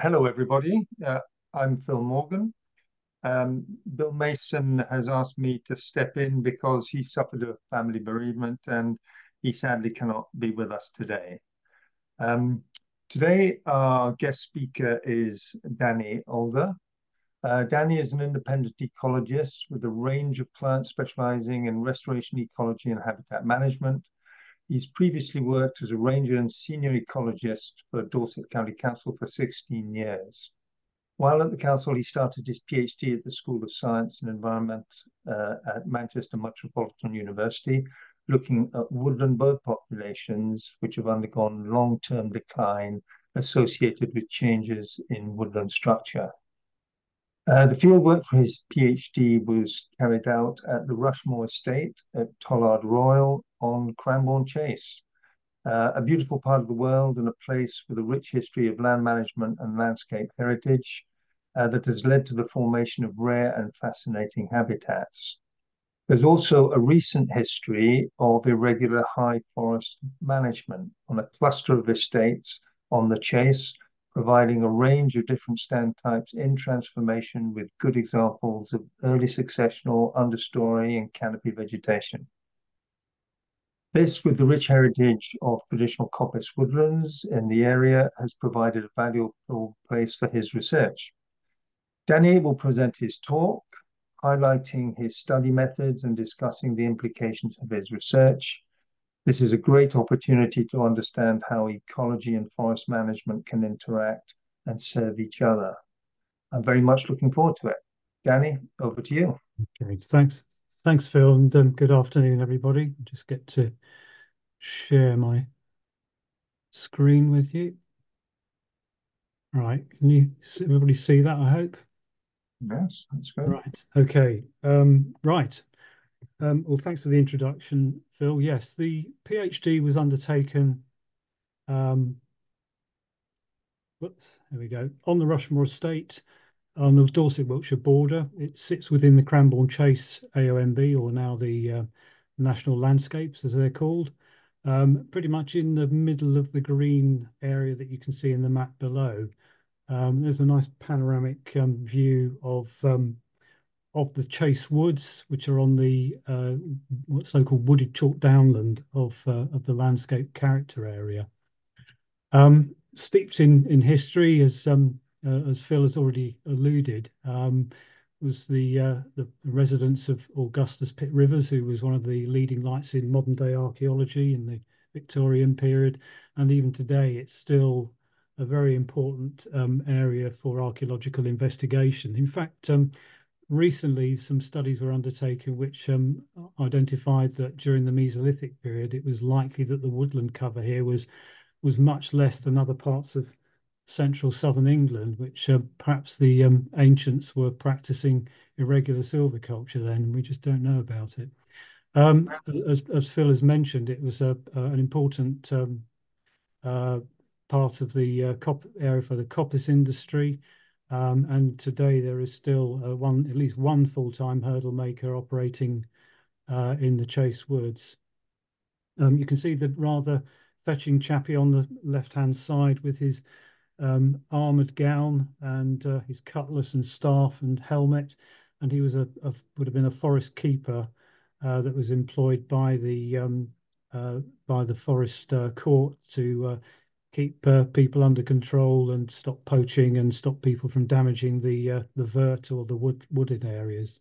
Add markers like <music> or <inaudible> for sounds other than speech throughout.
hello, everybody. Uh, I'm Phil Morgan. Um, Bill Mason has asked me to step in because he suffered a family bereavement and he sadly cannot be with us today. Um, today, our guest speaker is Danny Alder. Uh, Danny is an independent ecologist with a range of clients specializing in restoration ecology and habitat management. He's previously worked as a ranger and senior ecologist for Dorset County Council for 16 years. While at the council, he started his PhD at the School of Science and Environment uh, at Manchester Metropolitan University, looking at woodland bird populations which have undergone long-term decline associated with changes in woodland structure. Uh, the fieldwork for his PhD was carried out at the Rushmore Estate at Tollard Royal on Cranborne Chase, uh, a beautiful part of the world and a place with a rich history of land management and landscape heritage uh, that has led to the formation of rare and fascinating habitats. There's also a recent history of irregular high forest management on a cluster of estates on the Chase providing a range of different stand types in transformation with good examples of early successional, understory, and canopy vegetation. This, with the rich heritage of traditional coppice woodlands in the area, has provided a valuable place for his research. Danny will present his talk, highlighting his study methods and discussing the implications of his research. This is a great opportunity to understand how ecology and forest management can interact and serve each other. I'm very much looking forward to it. Danny, over to you. Okay, thanks. Thanks, Phil, and um, good afternoon, everybody. Just get to share my screen with you. All right, can you everybody see that, I hope? Yes, that's good. Right, okay. Um, right. Um, well, thanks for the introduction, Phil. Yes, the PhD was undertaken. Um, whoops, there we go. On the Rushmore estate on the Dorset Wiltshire border. It sits within the Cranborne Chase AONB, or now the uh, National Landscapes, as they're called. Um, pretty much in the middle of the green area that you can see in the map below. Um, there's a nice panoramic um, view of um, of the Chase Woods, which are on the uh, so-called wooded chalk downland of uh, of the landscape character area. Um, steeped in in history, as um, uh, as Phil has already alluded, um, was the uh, the residence of Augustus Pitt Rivers, who was one of the leading lights in modern day archaeology in the Victorian period, and even today it's still a very important um, area for archaeological investigation. In fact, um, recently some studies were undertaken which um, identified that during the Mesolithic period, it was likely that the woodland cover here was was much less than other parts of central southern England, which uh, perhaps the um, ancients were practicing irregular silviculture then, and we just don't know about it. Um, as, as, Phil has mentioned, it was a, an important um, uh, part of the uh, area for the coppice industry. Um, and today there is still uh, one, at least one full-time hurdle maker operating uh, in the Chase Woods. Um, you can see the rather fetching chappie on the left-hand side with his um, armored gown and uh, his cutlass and staff and helmet. And he was a, a would have been a forest keeper uh, that was employed by the um, uh, by the forest uh, court to keep uh, people under control and stop poaching and stop people from damaging the uh, the vert or the wood wooded areas.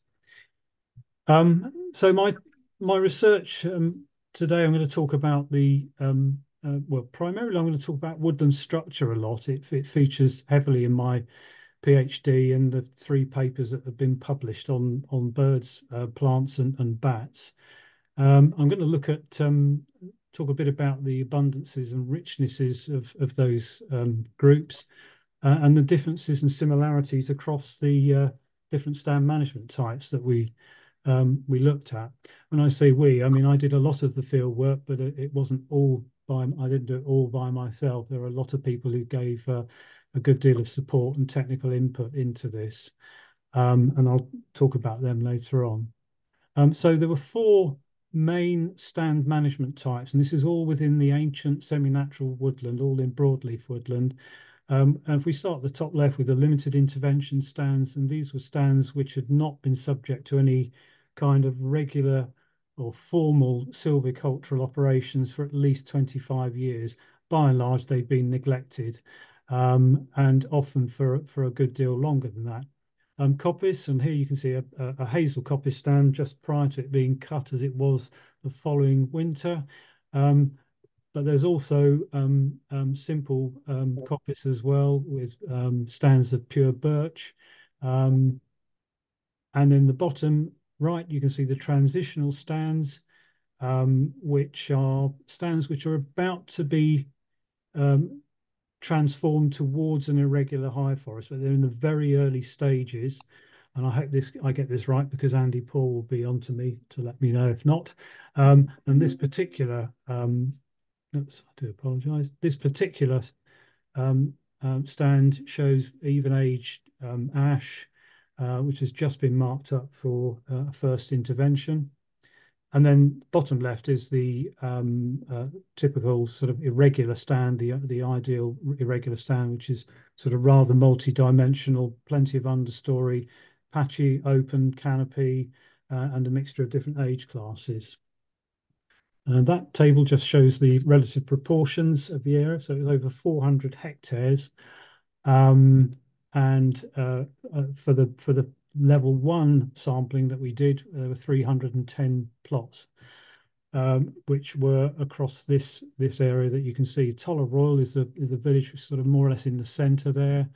Um, so my my research um, today, I'm going to talk about the um, uh, well, primarily I'm going to talk about woodland structure a lot. It, it features heavily in my PhD and the three papers that have been published on on birds, uh, plants, and, and bats. Um, I'm going to look at um, talk a bit about the abundances and richnesses of, of those um, groups uh, and the differences and similarities across the uh, different stand management types that we um, we looked at. When I say we, I mean I did a lot of the field work, but it, it wasn't all by I didn't do it all by myself. There are a lot of people who gave uh, a good deal of support and technical input into this, um, and I'll talk about them later on. Um, so there were four main stand management types, and this is all within the ancient semi-natural woodland, all in broadleaf woodland. Um, and if we start at the top left with the limited intervention stands, and these were stands which had not been subject to any kind of regular or formal silvicultural operations for at least 25 years. By and large, they've been neglected, um, and often for for a good deal longer than that. Um, coppice, and here you can see a, a, a, hazel coppice stand just prior to it being cut as it was the following winter. Um, but there's also um, um, simple um, coppice as well with um, stands of pure birch. Um, and then the bottom right, you can see the transitional stands, um, which are stands which are about to be transformed towards an irregular high forest, but they're in the very early stages. And I hope this I get this right because Andy Poore will be on to me to let me know if not. and this particular oops, I do apologize. This particular um, um, stand shows even aged um, ash, uh, which has just been marked up for uh, first intervention. And then bottom left is the um, uh, typical sort of irregular stand, the the ideal irregular stand, which is sort of rather multi-dimensional, plenty of understory, patchy open canopy, uh, and a mixture of different age classes. And that table just shows the relative proportions of the area. So it's over 400 hectares. Um, and uh, uh, for the for the level one sampling that we did, there were 310 plots, um, which were across this this area that you can see. Tollard Royal is the is the village, sort of more or less in the centre there.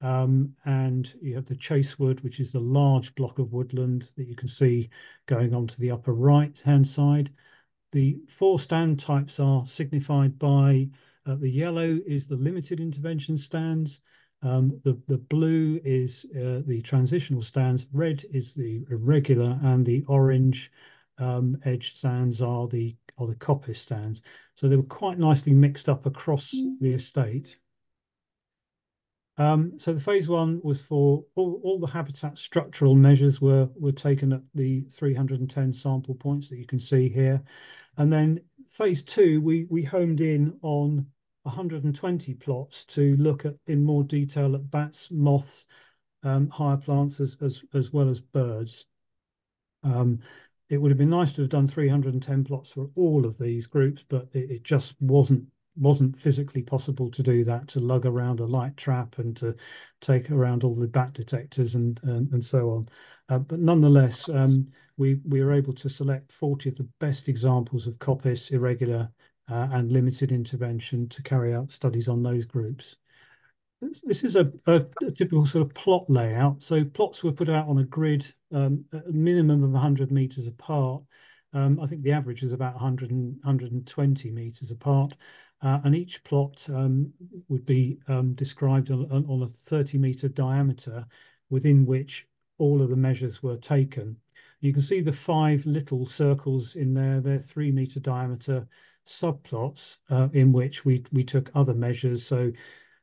Um, and you have the Chasewood, which is the large block of woodland that you can see going on to the upper right hand side. The four stand types are signified by uh, the yellow is the limited intervention stands, um, the, the blue is uh, the transitional stands, red is the irregular, and the orange um, edge stands are the are the coppice stands. So they were quite nicely mixed up across the estate. Um, so the phase one was for all, all the habitat structural measures were were taken at the 310 sample points that you can see here. And then phase two, we, we homed in on 120 plots to look at in more detail at bats, moths, um, higher plants as, as, as well as birds. Um, it would have been nice to have done 310 plots for all of these groups, but it, it just wasn't wasn't physically possible to do that to lug around a light trap and to take around all the bat detectors and and, and so on. Uh, but nonetheless, um, we, we were able to select 40 of the best examples of coppice, irregular, and limited intervention to carry out studies on those groups. This is a, a, a, typical sort of plot layout. So plots were put out on a grid, um, a minimum of 100 meters apart. Um, I think the average is about 100 and, 120 meters apart. Uh, and each plot um, would be um, described on, on a 30 meter diameter within which all of the measures were taken. You can see the five little circles in there. They're three meter diameter subplots uh, in which we, we took other measures. So,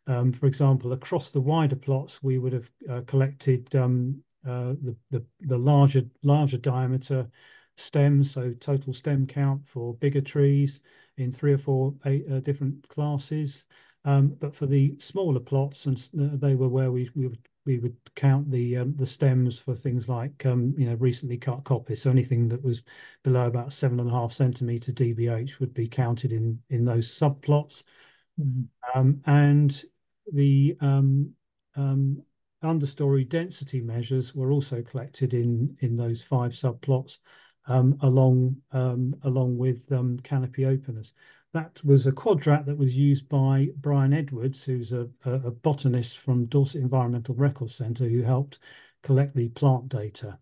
um, for example, across the wider plots, we would have uh, collected um, uh, the, the, the larger larger diameter stems, so total stem count for bigger trees in three or four eight, uh, different classes. Um, but for the smaller plots, and uh, they were where we, we we would count the um, the stems for things like um, you know recently cut coppice. So anything that was below about seven and a half centimeter dBH would be counted in in those subplots. Mm -hmm. um, and the um, um, understory density measures were also collected in in those five subplots um, along along with canopy openness that was a quadrat that was used by Brian Edwards, who's a, a, botanist from Dorset Environmental Records Centre who helped collect the plant data.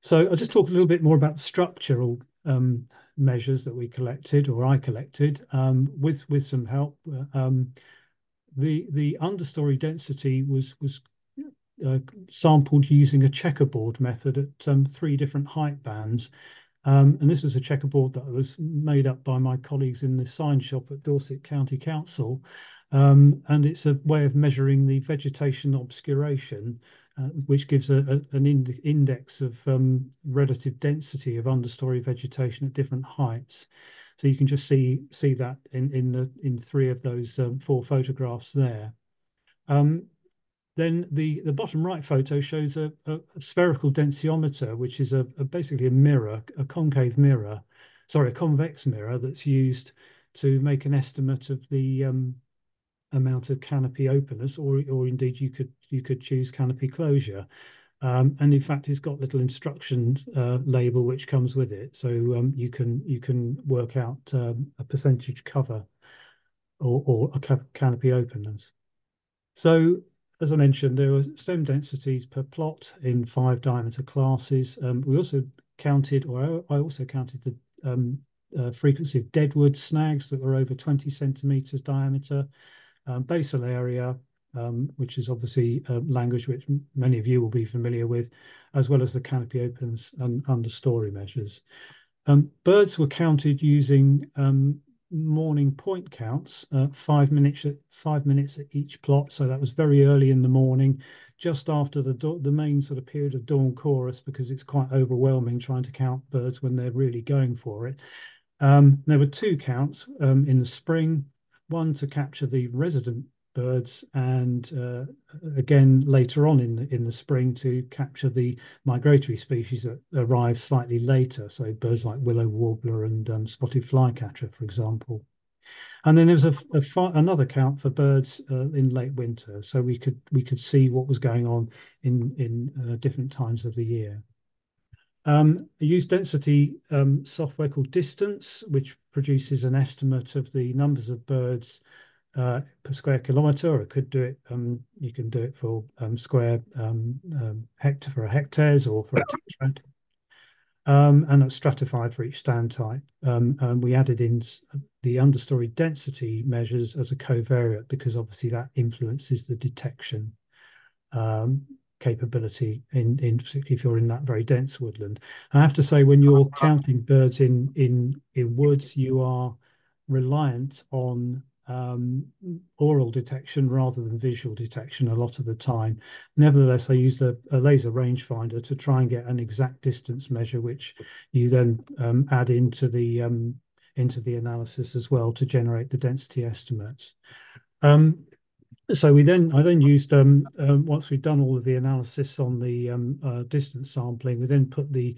So I'll just talk a little bit more about structural um, measures that we collected, or I collected, um, with with some help. Um, the the understory density was was uh, sampled using a checkerboard method at um, three different height bands, um, and this was a checkerboard that was made up by my colleagues in the sign shop at Dorset County Council. Um, and it's a way of measuring the vegetation obscuration, uh, which gives a, a, an ind index of um, relative density of understory vegetation at different heights. So you can just see see that in in the in three of those um, four photographs there. Um, then the the bottom right photo shows a, a, spherical densiometer, which is a, a, basically a mirror, a concave mirror, sorry, a convex mirror that's used to make an estimate of the um, amount of canopy openness, or or indeed you could you could choose canopy closure. Um, and in fact, it's got little instruction uh, label which comes with it, so um, you can you can work out um, a percentage cover or, or a ca canopy openness. So as I mentioned, there were stem densities per plot in five diameter classes. Um, we also counted, or I also counted the um, uh, frequency of deadwood snags that were over 20 centimeters diameter, um, basal area, um, which is obviously a language which many of you will be familiar with, as well as the canopy openness and understory measures. Um, birds were counted using um, morning point counts, uh, five minutes at five minutes at each plot. So that was very early in the morning, just after the the main sort of period of dawn chorus, because it's quite overwhelming trying to count birds when they're really going for it. Um, there were two counts um, in the spring, one to capture the resident birds, and uh, again later on in the in the spring to capture the migratory species that arrive slightly later. So birds like willow warbler and um, spotted flycatcher, for example. And then there was a, a another count for birds uh, in late winter, so we could we could see what was going on in in uh, different times of the year. Um, I used density um, software called Distance, which produces an estimate of the numbers of birds uh, per square kilometer, or it could do it. Um, you can do it for um, square um, um, hectare for a hectares or for a tetrad. Um, and it's stratified for each stand type. Um, and we added in the understory density measures as a covariate because obviously that influences the detection capability in, in particularly if you're in that very dense woodland. I have to say, when you're counting birds in in in woods, you are reliant on um, oral detection rather than visual detection a lot of the time. Nevertheless, I used a, a laser rangefinder to try and get an exact distance measure, which you then um, add into the um, into the analysis as well to generate the density estimates. Um, so we then I then used um, uh, once we'd done all of the analysis on the um, uh, distance sampling, we then put the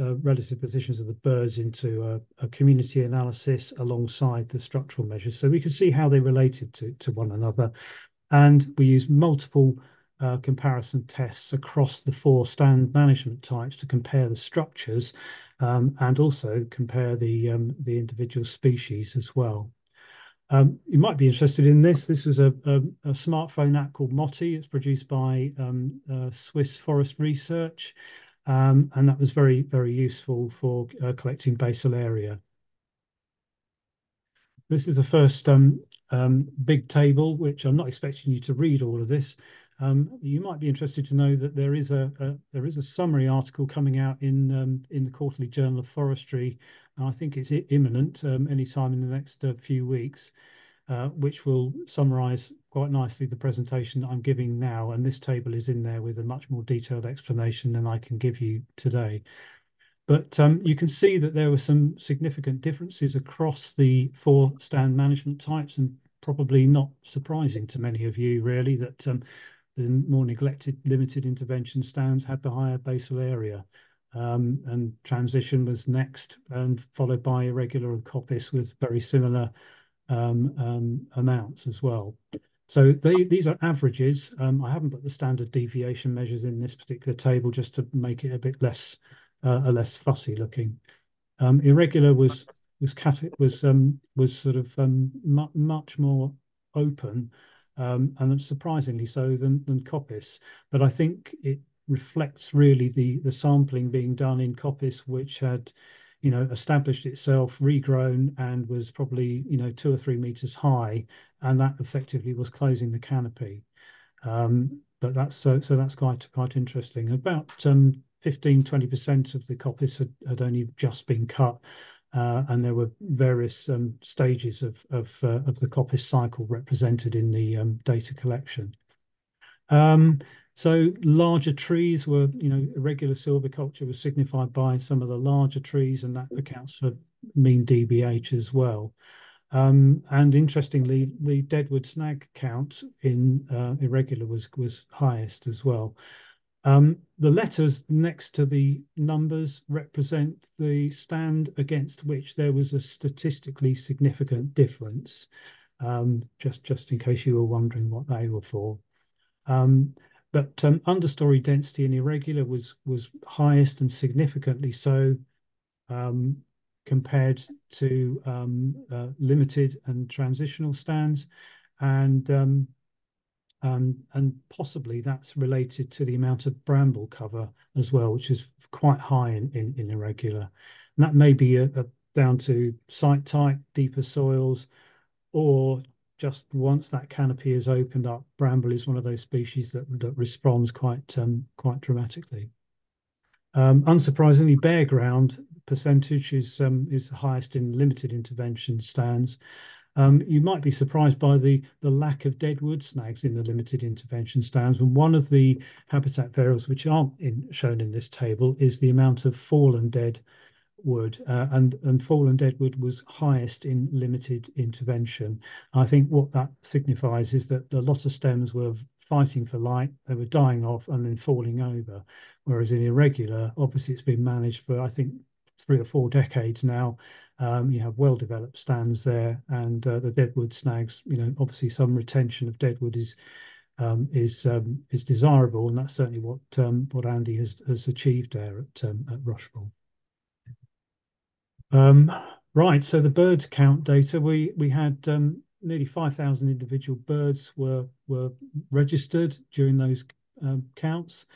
uh, relative positions of the birds into a, a, community analysis alongside the structural measures. So we could see how they related to, to one another. And we used multiple uh, comparison tests across the four stand management types to compare the structures um, and also compare the, um, the individual species as well. Um, you might be interested in this. This is a, a, a smartphone app called Moti. It's produced by um, uh, Swiss Forest Research. Um, and that was very, very useful for uh, collecting basal area. This is the first um, um, big table, which I'm not expecting you to read all of this. You might be interested to know that there is a, there is a summary article coming out in in the Quarterly Journal of Forestry. and I think it's imminent um, anytime in the next uh, few weeks. Uh, which will summarize quite nicely the presentation that I'm giving now. And this table is in there with a much more detailed explanation than I can give you today. But um, you can see that there were some significant differences across the four stand management types and probably not surprising to many of you really that um, the more neglected limited intervention stands had the higher basal area. Um, and transition was next and followed by irregular and coppice with very similar amounts as well. So they, these are averages. Um, I haven't put the standard deviation measures in this particular table just to make it a bit less uh, a less fussy looking. Um, irregular was was was um, was sort of um, mu much more open um, and surprisingly so than than coppice. But I think it reflects really the the sampling being done in coppice, which had you know, established itself, regrown, and was probably, you know, two or three meters high, and that effectively was closing the canopy. Um, but that's so so that's quite quite interesting. About um, 15 20% of the coppice had, had only just been cut, uh, and there were various um, stages of of, uh, of the coppice cycle represented in the um, data collection. Um, so larger trees were, you know, irregular silviculture was signified by some of the larger trees, and that accounts for mean DBH as well. Um, and interestingly, the deadwood snag count in uh, irregular was was highest as well. Um, the letters next to the numbers represent the stand against which there was a statistically significant difference. Um, just just in case you were wondering what they were for. Um, but um, understory density in irregular was was highest and significantly so um, compared to um, uh, limited and transitional stands, and um, um, and possibly that's related to the amount of bramble cover as well, which is quite high in, in, in irregular. And that may be a, a down to site type, deeper soils, or just once that canopy is opened up, bramble is one of those species that, that responds quite um, quite dramatically. Um, unsurprisingly, bare ground percentage is um, is highest in limited intervention stands. Um, you might be surprised by the the lack of deadwood snags in the limited intervention stands. And one of the habitat variables which aren't in, shown in this table is the amount of fallen dead wood, uh, and and fallen deadwood was highest in limited intervention. I think what that signifies is that a lot of stems were fighting for light, they were dying off and then falling over. Whereas in irregular, obviously it's been managed for I think three or four decades now. Um, you have well-developed stands there, and uh, the deadwood snags. You know, obviously some retention of deadwood is um, is um, is desirable, and that's certainly what um, what Andy has has achieved there at um, at Rushmore. Um, right, so the bird count data, we we had um, nearly 5,000 individual birds were were registered during those um, counts.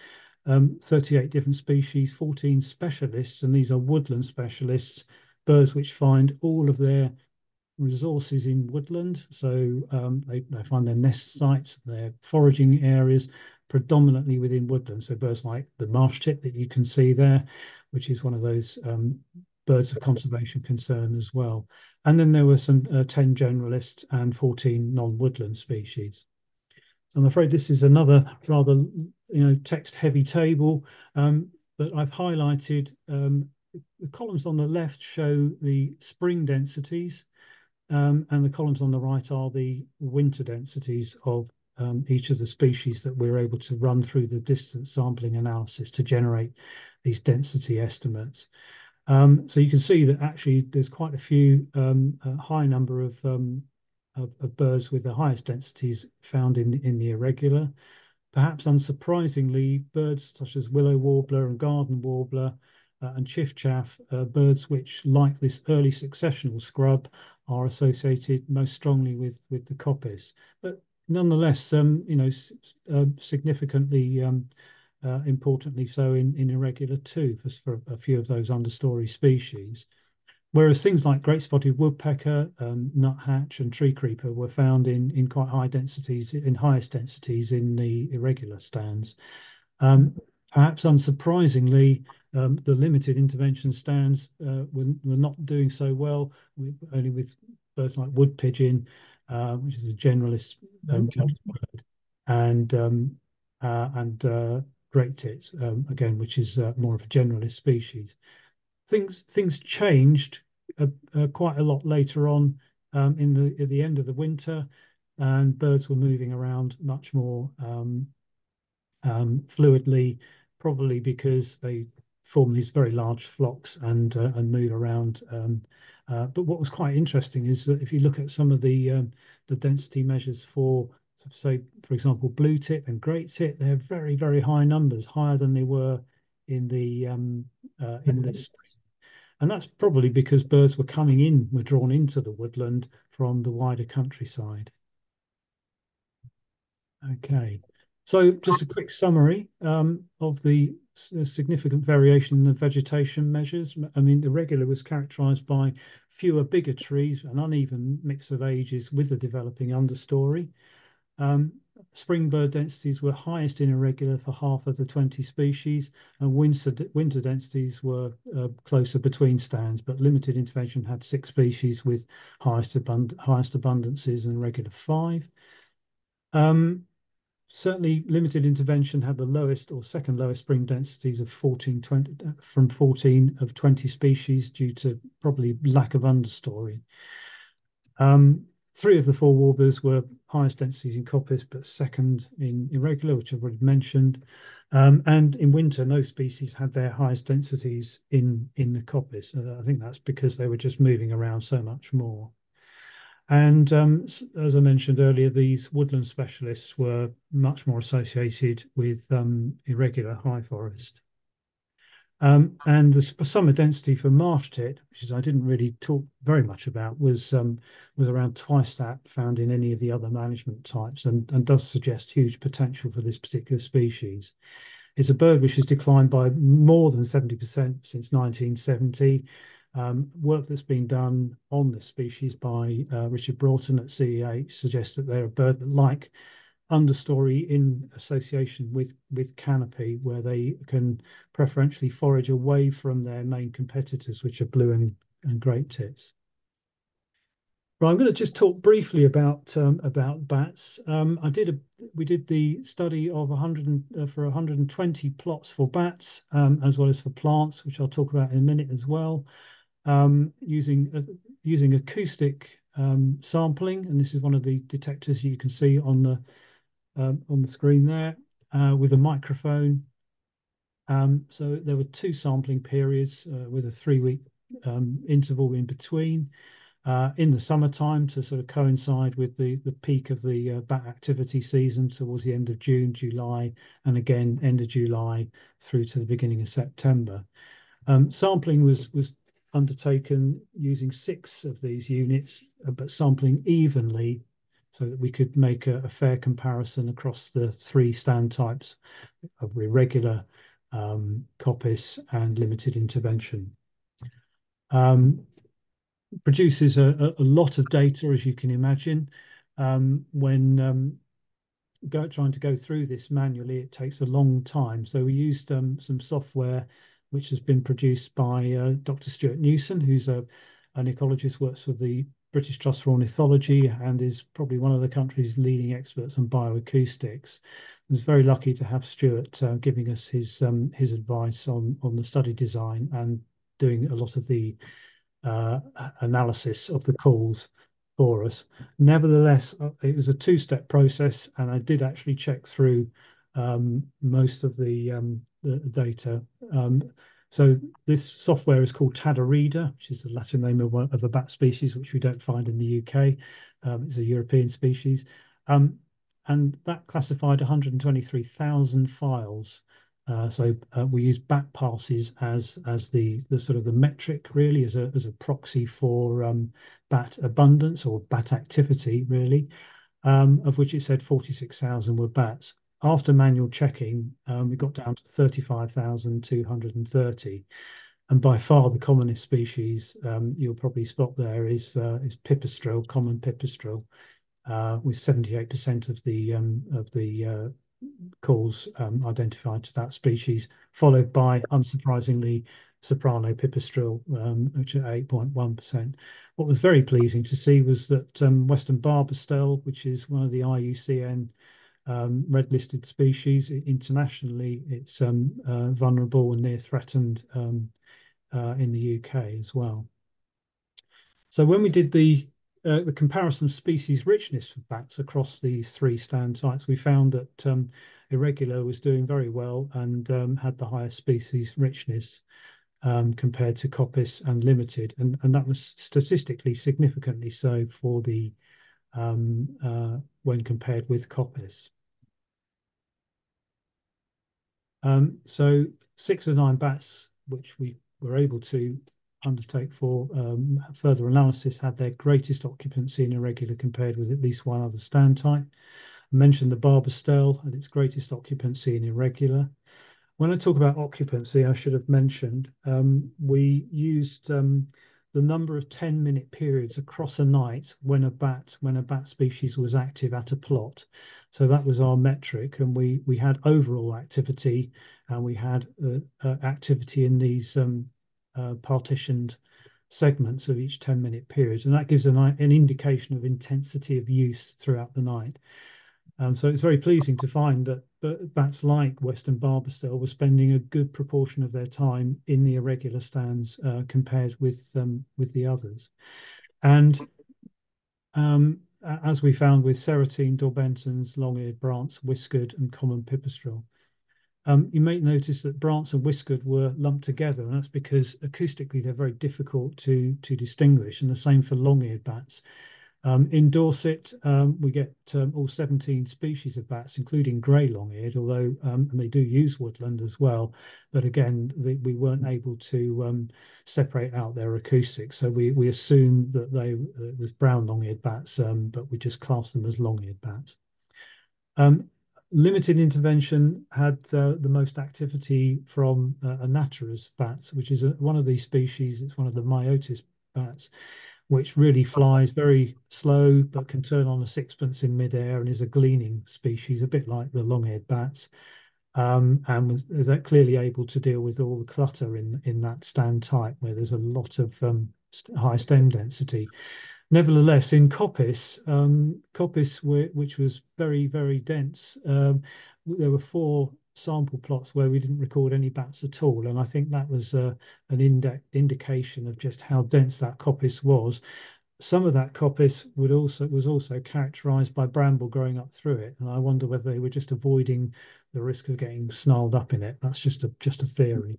Um, 38 different species, 14 specialists, and these are woodland specialists, birds which find all of their resources in woodland. So um, they, they find their nest sites, their foraging areas, predominantly within woodland. So birds like the marsh tit that you can see there, which is one of those um, birds of conservation concern as well. And then there were some uh, 10 generalist and 14 non-woodland species. So I'm afraid this is another rather you know text-heavy table, um, but I've highlighted um, the columns on the left show the spring densities, um, and the columns on the right are the winter densities of um, each of the species that we're able to run through the distance sampling analysis to generate these density estimates. Um, so you can see that actually there's quite a few um, a high number of, um, of, birds with the highest densities found in in the irregular. Perhaps unsurprisingly, birds such as willow warbler and garden warbler uh, and chiffchaff, uh, birds which, like this early successional scrub, are associated most strongly with with the coppice. But nonetheless, you know, uh, significantly uh, importantly so in, in irregular too for, for a few of those understory species. Whereas things like great spotted woodpecker, um, nuthatch, and tree creeper were found in, in quite high densities, in highest densities in the irregular stands. Um, perhaps unsurprisingly, um, the limited intervention stands uh, were, were not doing so well, with, only with birds like wood pigeon, uh, which is a generalist um, and um, uh, and uh, great tits, um, again, which is uh, more of a generalist species. Things things changed uh, uh, quite a lot later on um, in the at the end of the winter, and birds were moving around much more um, um fluidly, probably because they form these very large flocks and uh, and move around. Um, uh, but what was quite interesting is that if you look at some of the um, the density measures for so for example, blue tit and great tit, they're very, very high numbers, higher than they were in the um, uh, in the spring. And that's probably because birds were coming in, were drawn into the woodland from the wider countryside. Okay, so just a quick summary um, of the significant variation in the vegetation measures. I mean, the regular was characterized by fewer bigger trees, an uneven mix of ages with a developing understory. Um, spring bird densities were highest in irregular for half of the 20 species, and winter, winter densities were uh, closer between stands, but limited intervention had six species with highest, abund highest abundances and regular five. Um, certainly limited intervention had the lowest or second lowest spring densities of 14 20, from 14 of 20 species due to probably lack of understory. Um, three of the four warblers were highest densities in coppice, but second in irregular, which I've already mentioned. Um, and in winter, no species had their highest densities in, in the coppice. Uh, I think that's because they were just moving around so much more. And um, as I mentioned earlier, these woodland specialists were much more associated with um, irregular high forest. Um, and the summer density for marsh tit, which is I didn't really talk very much about, was um, was around twice that found in any of the other management types, and, and does suggest huge potential for this particular species. It's a bird which has declined by more than 70% since 1970. Um, work that's been done on this species by uh, Richard Broughton at CEH suggests that they're a bird that like understory in association with with canopy where they can preferentially forage away from their main competitors which are blue and, and great tits. Right i'm going to just talk briefly about um, about bats. Um, i did a we did the study of 100 uh, for 120 plots for bats um, as well as for plants which i'll talk about in a minute as well. Um, using uh, using acoustic um, sampling and this is one of the detectors you can see on the um, on the screen there uh, with a microphone. Um, so there were two sampling periods uh, with a three-week um, interval in between. Uh, in the summertime to sort of coincide with the, the peak of the uh, bat activity season towards the end of June, July, and again end of July through to the beginning of September. Um, sampling was was undertaken using six of these units, uh, but sampling evenly so that we could make a, a fair comparison across the three stand types of irregular, um, coppice, and limited intervention. Um, produces a, a, lot of data, as you can imagine. Um, when um, go, trying to go through this manually, it takes a long time. So we used um, some software which has been produced by uh, Dr. Stuart Newson, who's a, an ecologist, works for the British Trust for Ornithology and is probably one of the country's leading experts on bioacoustics. I was very lucky to have Stuart uh, giving us his um, his advice on on the study design and doing a lot of the uh, analysis of the calls for us. Nevertheless, uh, it was a two-step process, and I did actually check through um, most of the, um, the data. So this software is called Tadarida, which is the Latin name of, of a bat species, which we don't find in the UK. Um, it's a European species. Um, and that classified 123,000 files. Uh, so uh, we use bat passes as as the the sort of the metric really as a as a proxy for um, bat abundance or bat activity really, um, of which it said 46,000 were bats after manual checking, um, we got down to 35,230. And by far the commonest species um, you'll probably spot there is uh, is pipistrelle, common pipistrelle, uh, with 78% of the um, of the uh, calls um, identified to that species, followed by unsurprisingly soprano pipistrelle, um, which at 8.1%. What was very pleasing to see was that um, Western barbastelle, which is one of the IUCN um, red listed species. Internationally, it's um, uh, vulnerable and near threatened um, uh, in the UK as well. So when we did the uh, the comparison of species richness for bats across these three stand sites, we found that um, irregular was doing very well and um, had the highest species richness um, compared to coppice and limited, and and that was statistically significantly so for the um, uh, when compared with coppice. Um, so six of nine bats, which we were able to undertake for um, further analysis, had their greatest occupancy in irregular compared with at least one other stand type. I mentioned the barbastelle and its greatest occupancy in irregular. When I talk about occupancy, I should have mentioned um, we used um, the number of 10 minute periods across a night when a bat when a bat species was active at a plot. So that was our metric and we we had overall activity and we had uh, uh, activity in these um, uh, partitioned segments of each 10 minute period. And that gives an, an indication of intensity of use throughout the night Um, so it's very pleasing to find that bats like western barbastelle were spending a good proportion of their time in the irregular stands uh, compared with um, with the others. And um, as we found with Serotine, Daubenton's, long-eared Brandt's, whiskered, and common pipistrelle, um, you may notice that Brandt's and whiskered were lumped together, and that's because acoustically they're very difficult to to distinguish, and the same for long-eared bats. Um, in Dorset, um, we get um, all 17 species of bats, including grey long-eared, although um, and they do use woodland as well. But again, the, we weren't able to um, separate out their acoustics, so we we assumed that they uh, it was brown long-eared bats, um, but we just classed them as long-eared bats. limited intervention had uh, the most activity from uh, bats, which is a, one of these species. It's one of the Myotis bats which really flies very slow but can turn on a sixpence in midair and is a gleaning species, a bit like the long-eared bats, um, and is that clearly able to deal with all the clutter in in that stand type where there's a lot of um, high stem density. Nevertheless, in coppice, um, coppice which was very very dense, um, there were four sample plots where we didn't record any bats at all. And I think that was uh, an indi indication of just how dense that coppice was. Some of that coppice would also was also characterized by bramble growing up through it. And I wonder whether they were just avoiding the risk of getting snarled up in it. That's just a just a theory.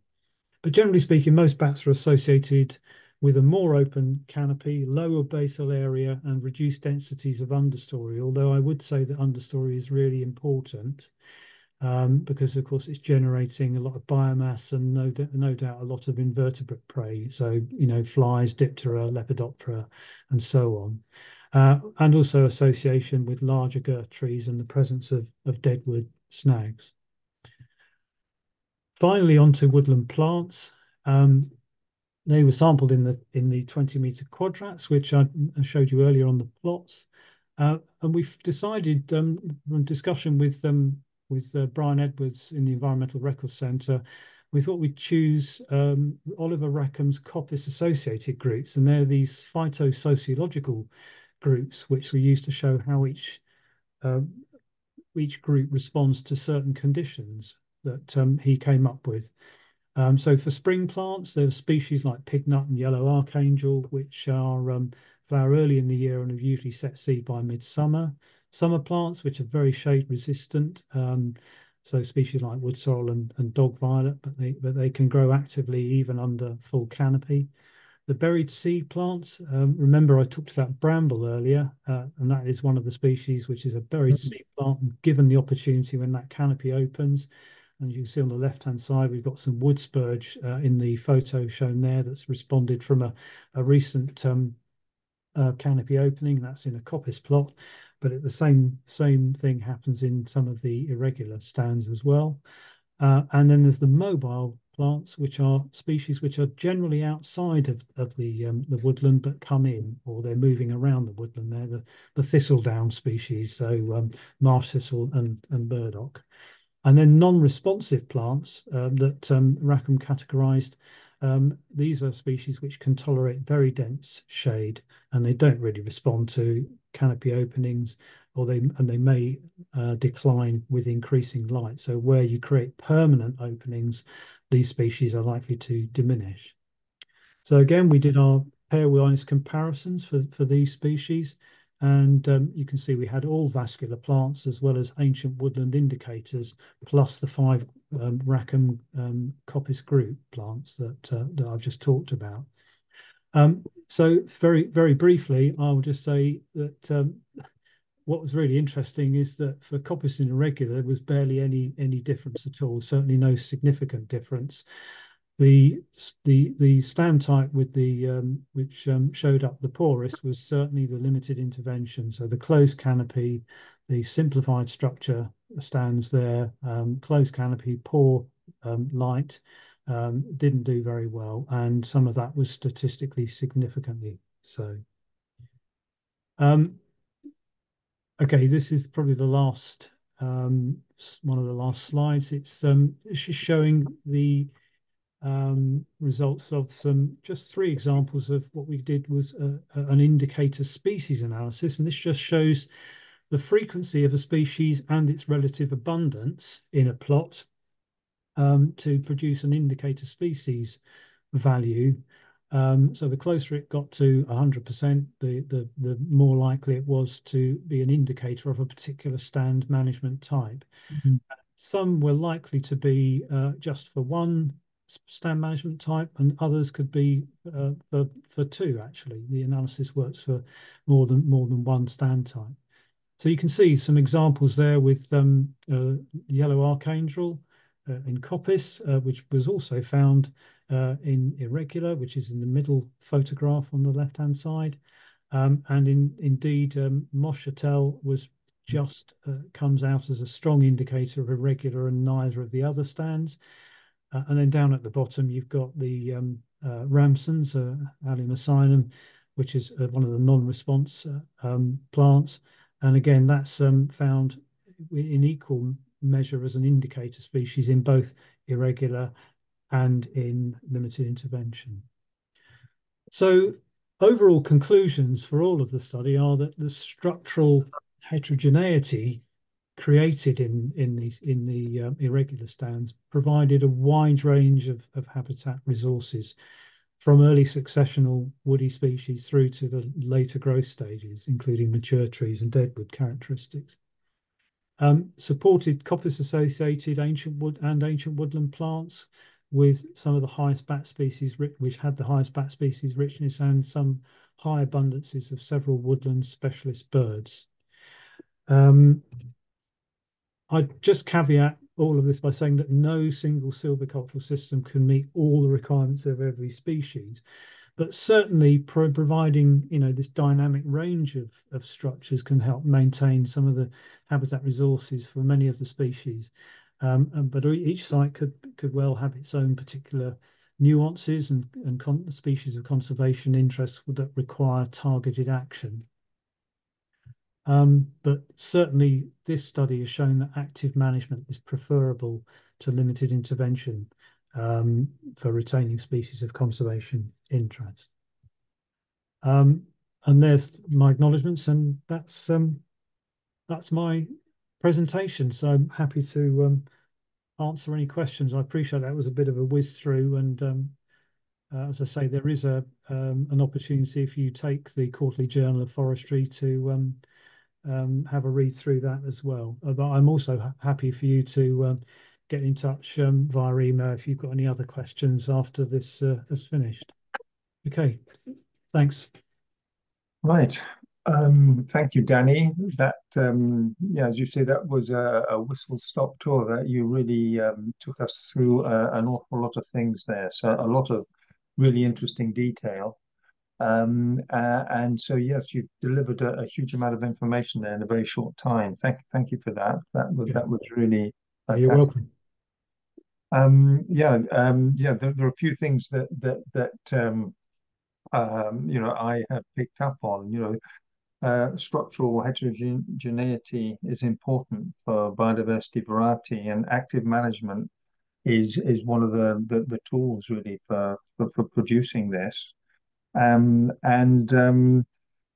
But generally speaking, most bats are associated with a more open canopy, lower basal area, and reduced densities of understory. Although I would say that understory is really important um, because of course it's generating a lot of biomass and no, no doubt a lot of invertebrate prey. So, you know, flies, Diptera, Lepidoptera, and so on. Uh, and also association with larger girth trees and the presence of, of deadwood snags. Finally, onto woodland plants. Um, they were sampled in the in the 20 meter quadrats, which I, showed you earlier on the plots. Uh, and we've decided um, from discussion with um, with uh, Brian Edwards in the Environmental Records Centre, we thought we'd choose um, Oliver Rackham's Coppice associated groups, and they're these phytosociological groups which we use to show how each uh, each group responds to certain conditions that um, he came up with. Um, so for spring plants, there are species like pignut and yellow archangel, which are um, flower early in the year and have usually set seed by midsummer summer plants, which are very shade resistant. Um, so species like wood sorrel and, and dog violet, but they but they can grow actively even under full canopy. The buried seed plants, um, remember I talked about bramble earlier, uh, and that is one of the species which is a buried mm -hmm. seed plant. Given the opportunity when that canopy opens, and you can see on the left-hand side, we've got some wood spurge uh, in the photo shown there that's responded from a, a recent um, uh, canopy opening. That's in a coppice plot but the same same thing happens in some of the irregular stands as well. Uh, and then there's the mobile plants, which are species which are generally outside of, of the um, the woodland but come in, or they're moving around the woodland. They're the, the thistledown species, so um, marsh thistle and, and burdock. And then non-responsive plants um, that um, Rackham categorized um, these are species which can tolerate very dense shade and they don't really respond to canopy openings or they and they may uh, decline with increasing light. So where you create permanent openings, these species are likely to diminish. So again, we did our pairwise comparisons for, for these species. And um, you can see we had all vascular plants as well as ancient woodland indicators, plus the five um, Rackham um, coppice group plants that, uh, that I've just talked about. Um, so very, very briefly, I'll just say that um, what was really interesting is that for coppice in irregular, there was barely any any difference at all, certainly no significant difference the the the stand type with the um, which um, showed up the poorest was certainly the limited intervention. So the closed canopy, the simplified structure stands there, um, closed canopy, poor um, light, um, didn't do very well, and some of that was statistically significantly so. Um, okay, this is probably the last one of the last slides. It's just showing the um, results of some just three examples of what we did was a, a, an indicator species analysis. And this just shows the frequency of a species and its relative abundance in a plot um, to produce an indicator species value. Um, so the closer it got to 100%, the, the, the more likely it was to be an indicator of a particular stand management type. Mm -hmm. Some were likely to be uh, just for one stand management type, and others could be uh, for for two. Actually, the analysis works for more than more than one stand type. So you can see some examples there with um, uh, yellow archangel in Coppice, uh, which was also found uh, in irregular, which is in the middle photograph on the left-hand side. Um, and in, indeed, um, Moschatel was just uh, comes out as a strong indicator of irregular and neither of the other stands. Uh, and then down at the bottom, you've got the um, uh, Ramsons, uh, Allium which is uh, one of the non-response uh, um, plants. And again, that's um, found in equal measure as an indicator species in both irregular and in limited intervention. So overall conclusions for all of the study are that the structural heterogeneity created in in these in the um, irregular stands provided a wide range of, of habitat resources from early successional woody species through to the later growth stages, including mature trees and deadwood characteristics. Um, supported coppice-associated ancient wood and ancient woodland plants with some of the highest bat species, which had the highest bat species richness and some high abundances of several woodland specialist birds. Um, I just caveat all of this by saying that no single silvicultural system can meet all the requirements of every species, but certainly pro providing you know this dynamic range of, of structures can help maintain some of the habitat resources for many of the species. Um, and, but each site could could well have its own particular nuances and, and species of conservation interests that require targeted action. Um, but certainly this study has shown that active management is preferable to limited intervention um, for retaining species of conservation interest. Um, and there's my acknowledgements and that's um, that's my presentation. So I'm happy to um, answer any questions. I appreciate that was a bit of a whiz through and um, uh, as I say, there is a an opportunity if you take the Quarterly Journal of Forestry to um, have a read through that as well. But I'm also ha happy for you to um, get in touch um, via email if you've got any other questions after this uh, has finished. Okay, thanks. Right. Um, thank you, Danny. That, um, yeah, as you say, that was a, a whistle-stop tour. That you really um, took us through uh, an awful lot of things there. So a lot of really interesting detail. Um, uh, and so, yes, you've delivered a, a, huge amount of information there in a very short time. Thank, thank you for that. That was, yeah. that was really fantastic. You're welcome. Um, yeah, um, yeah. There, there, are a few things that that that um, um, you know I have picked up on. You know, uh, structural heterogeneity is important for biodiversity, variety, and active management is is one of the the, the tools really for, for, for producing this. Um, and um,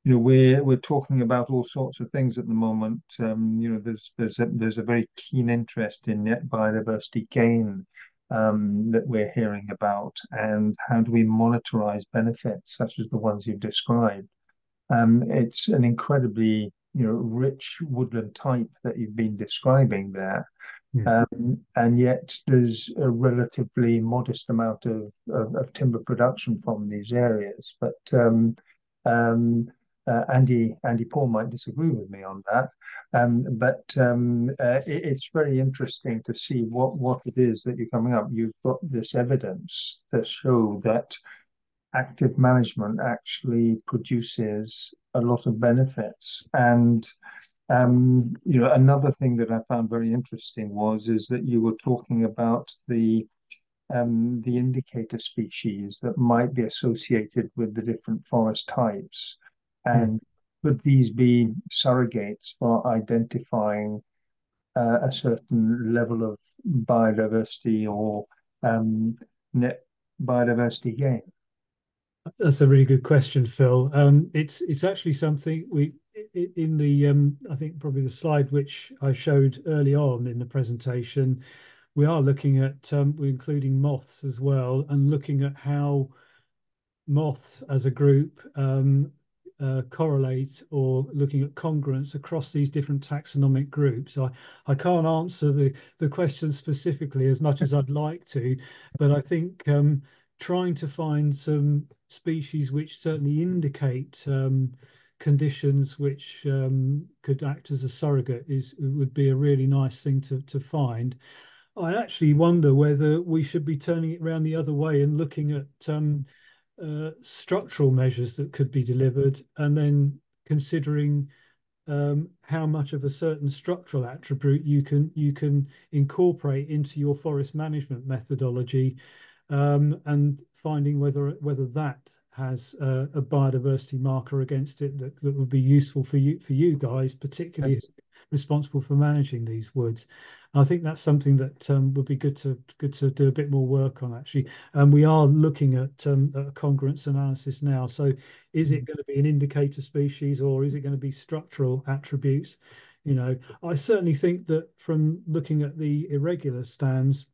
you know we're we're talking about all sorts of things at the moment. Um, you know, there's there's a, there's a very keen interest in net biodiversity gain um, that we're hearing about, and how do we monitorize benefits such as the ones you've described. Um, it's an incredibly you know rich woodland type that you've been describing there. Yeah. Um, and yet there's a relatively modest amount of, of, of timber production from these areas. But um, um, uh, Andy Andy Poore might disagree with me on that. Um, but um, uh, it, it's very interesting to see what what it is that you're coming up. You've got this evidence that show that active management actually produces a lot of benefits and um, you know, another thing that I found very interesting was is that you were talking about the um, the indicator species that might be associated with the different forest types. And mm. could these be surrogates for identifying uh, a certain level of biodiversity or um, net biodiversity gain? That's a really good question, Phil. Um, it's it's actually something we in the um, I think probably the slide which I showed early on in the presentation, we are looking at um, we're including moths as well and looking at how moths as a group um, uh, correlate or looking at congruence across these different taxonomic groups. I, I can't answer the, the question specifically as much as I'd like to, but I think um, trying to find some species which certainly indicate um, conditions which um, could act as a surrogate is would be a really nice thing to, to find. I actually wonder whether we should be turning it around the other way and looking at um, uh, structural measures that could be delivered and then considering um, how much of a certain structural attribute you can you can incorporate into your forest management methodology um, and finding whether whether that has a, a, biodiversity marker against it that, that would be useful for you for you guys, particularly yes. responsible for managing these woods. I think that's something that um, would be good to good to do a bit more work on actually. And we are looking at, um, a congruence analysis now. So is it mm. going to be an indicator species or is it going to be structural attributes? You know, I certainly think that from looking at the irregular stands,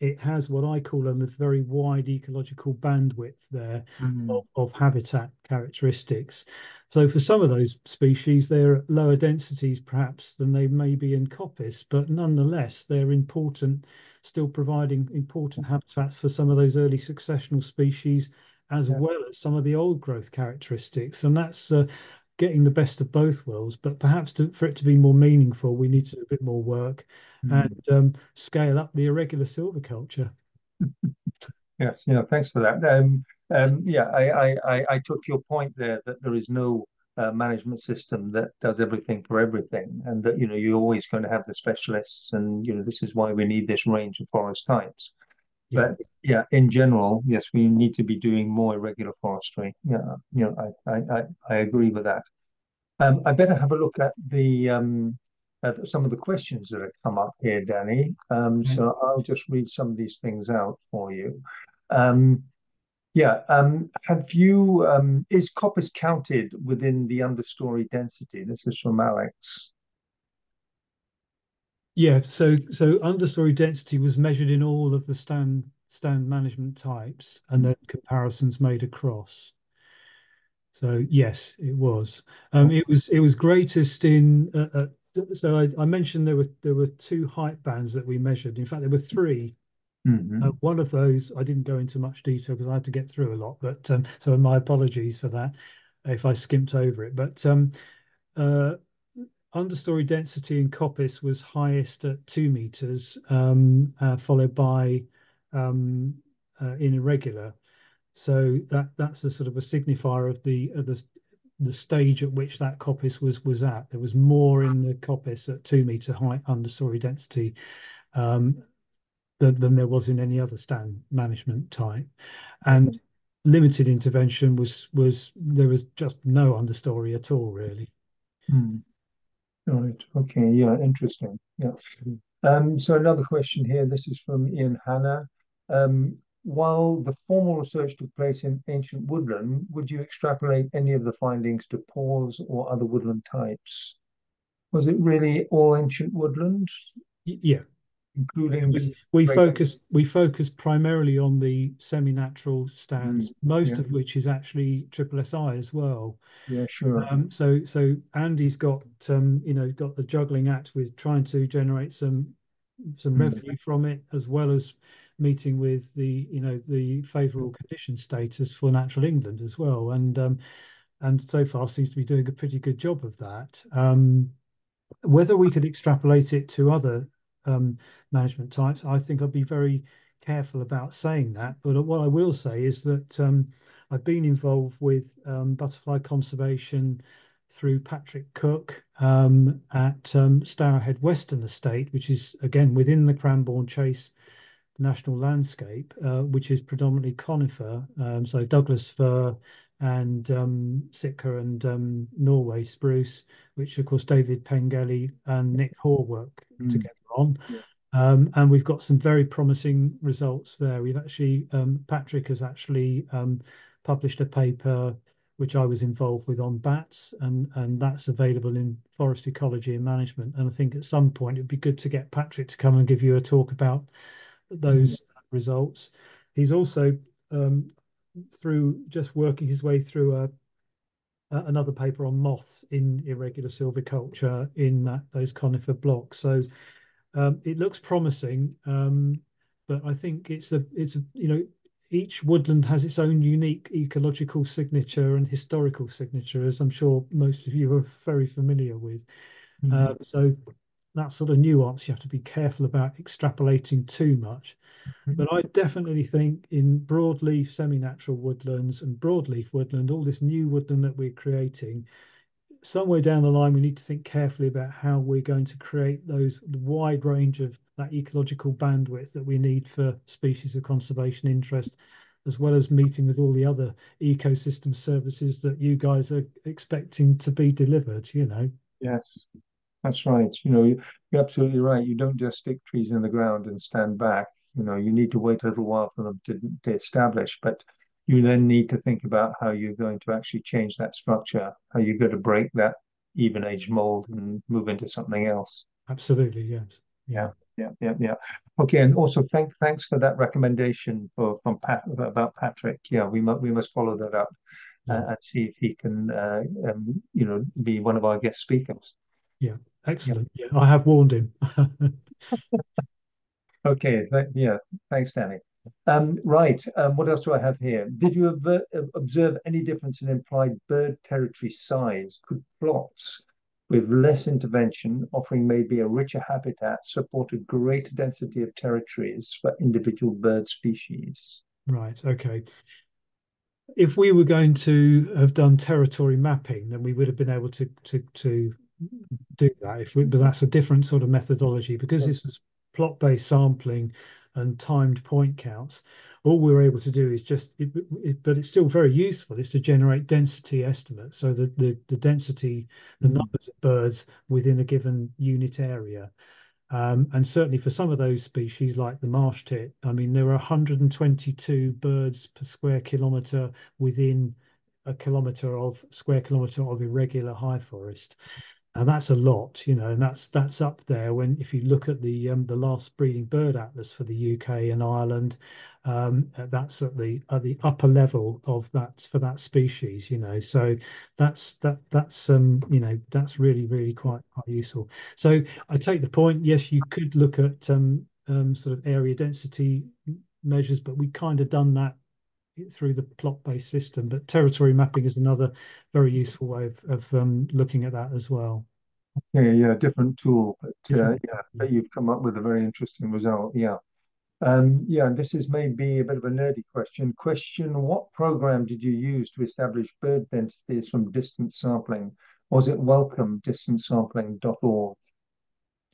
it has what I call a very wide ecological bandwidth there mm. of, of, habitat characteristics. So for some of those species, they're at lower densities perhaps than they may be in coppice, but nonetheless, they're important, still providing important habitats for some of those early successional species, as yeah. well as some of the old growth characteristics. And that's uh, getting the best of both worlds. But perhaps to, for it to be more meaningful, we need to do a bit more work mm. and um, scale up the irregular silviculture. <laughs> Yes, yeah, thanks for that. Um, um, yeah, I, I, I took your point there that there is no uh, management system that does everything for everything, and that you know you're always going to have the specialists, and you know this is why we need this range of forest types. Yeah. But yeah, in general, yes, we need to be doing more irregular forestry. Yeah, you know, I I, I, I agree with that. Um, I better have a look at the um, at some of the questions that have come up here, Danny. Um, so I'll just read some of these things out for you. Um, yeah. Um, have you, um, is coppice counted within the understory density? This is from Alex. Yeah, so so understory density was measured in all of the stand stand management types and then comparisons made across. So yes, it was. Um, it was it was greatest in. Uh, uh, so I, I, mentioned there were there were two height bands that we measured. In fact, there were three Mm-hmm. Uh, one of those, I didn't go into much detail because I had to get through a lot, but um, so my apologies for that if I skimped over it. But um, uh, understory density in coppice was highest at two meters, um, uh, followed by um, uh, in irregular. So that that's a sort of a signifier of the of the the stage at which that coppice was was at. There was more in the coppice at two meter height understory density. Um, than, than there was in any other stand management type. And limited intervention was was there was just no understory at all really. Hmm. Right. Okay. Yeah. Interesting. Yeah. Um, so another question here. This is from Ian Hanna. Um, while the formal research took place in ancient woodland, would you extrapolate any of the findings to PAWS or other woodland types? Was it really all ancient woodland? Yeah, including we, we focus we focus primarily on the semi-natural stands, mm, most yeah. of which is actually triple SI as well. Yeah, sure. Um, so so Andy's got um, you know got the juggling act with trying to generate some some mm. revenue from it as well as meeting with the you know the favourable condition status for natural England as well, and um, and so far seems to be doing a pretty good job of that. Um, whether we could extrapolate it to other um, management types. I think I'd be very careful about saying that. But what I will say is that um, I've been involved with um, butterfly conservation through Patrick Cook um, at um, Stourhead Western Estate, which is again within the Cranborne Chase National Landscape, uh, which is predominantly conifer, um, so Douglas fir and um, Sitka and um, Norway spruce, which of course David Pengelly and Nick Hoare work mm. together on. Yeah. Um, and we've got some very promising results there. We've actually, um, Patrick has actually um, published a paper which I was involved with on bats, and and that's available in Forest Ecology and Management. And I think at some point it'd be good to get Patrick to come and give you a talk about those mm. results. He's also um, through just working his way through a, another paper on moths in irregular silviculture in that those conifer blocks. So um, it looks promising, um, but I think it's a it's a, you know each woodland has its own unique ecological signature and historical signature, as I'm sure most of you are very familiar with. Mm -hmm. uh, so that sort of nuance you have to be careful about extrapolating too much. Mm-hmm. But I definitely think in broadleaf semi-natural woodlands and broadleaf woodland, all this new woodland that we're creating, somewhere down the line, we need to think carefully about how we're going to create those wide range of that ecological bandwidth that we need for species of conservation interest, as well as meeting with all the other ecosystem services that you guys are expecting to be delivered, you know. Yes, that's right. You know, you're absolutely right. You don't just stick trees in the ground and stand back. You know, you need to wait a little while for them to, to establish, but you then need to think about how you're going to actually change that structure, how you're going to break that even age mold and move into something else. Absolutely, yes. Yeah, yeah, yeah, yeah. Okay, and also thank thanks for that recommendation for from Pat about Patrick. Yeah, we must we must follow that up yeah. uh, and see if he can, uh, um, you know, be one of our guest speakers. Yeah, excellent. Yeah, yeah I have warned him. <laughs> okay, th yeah, thanks, Danny. Um, right, um, what else do I have here? Did you observe any difference in implied bird territory size? Could plots with less intervention, offering maybe a richer habitat, support a greater density of territories for individual bird species? Right, okay. If we were going to have done territory mapping, then we would have been able to to to do that. If we, but that's a different sort of methodology because this is plot-based sampling and timed point counts. All we're able to do is just, it, it, but it's still very useful, is to generate density estimates. So the, the, the density, the mm-hmm. numbers of birds within a given unit area. Um, and certainly for some of those species, like the marsh tit, I mean, there are 122 birds per square kilometre within a kilometre of square kilometre of irregular high forest and that's a lot, you know, and that's that's up there when if you look at the um, the last breeding bird atlas for the UK and Ireland, um, that's at the at the upper level of that for that species, you know. So that's that that's um you know that's really really quite quite useful. So I take the point. Yes, you could look at um, um sort of area density measures, but we kind of done that through the plot-based system. But territory mapping is another very useful way of, of um, looking at that as well. Yeah, yeah, different tool, but uh, yeah, but you've come up with a very interesting result. Yeah. Um, yeah, this is maybe a bit of a nerdy question. Question, what program did you use to establish bird densities from distance sampling? Was it welcome distancesampling.org?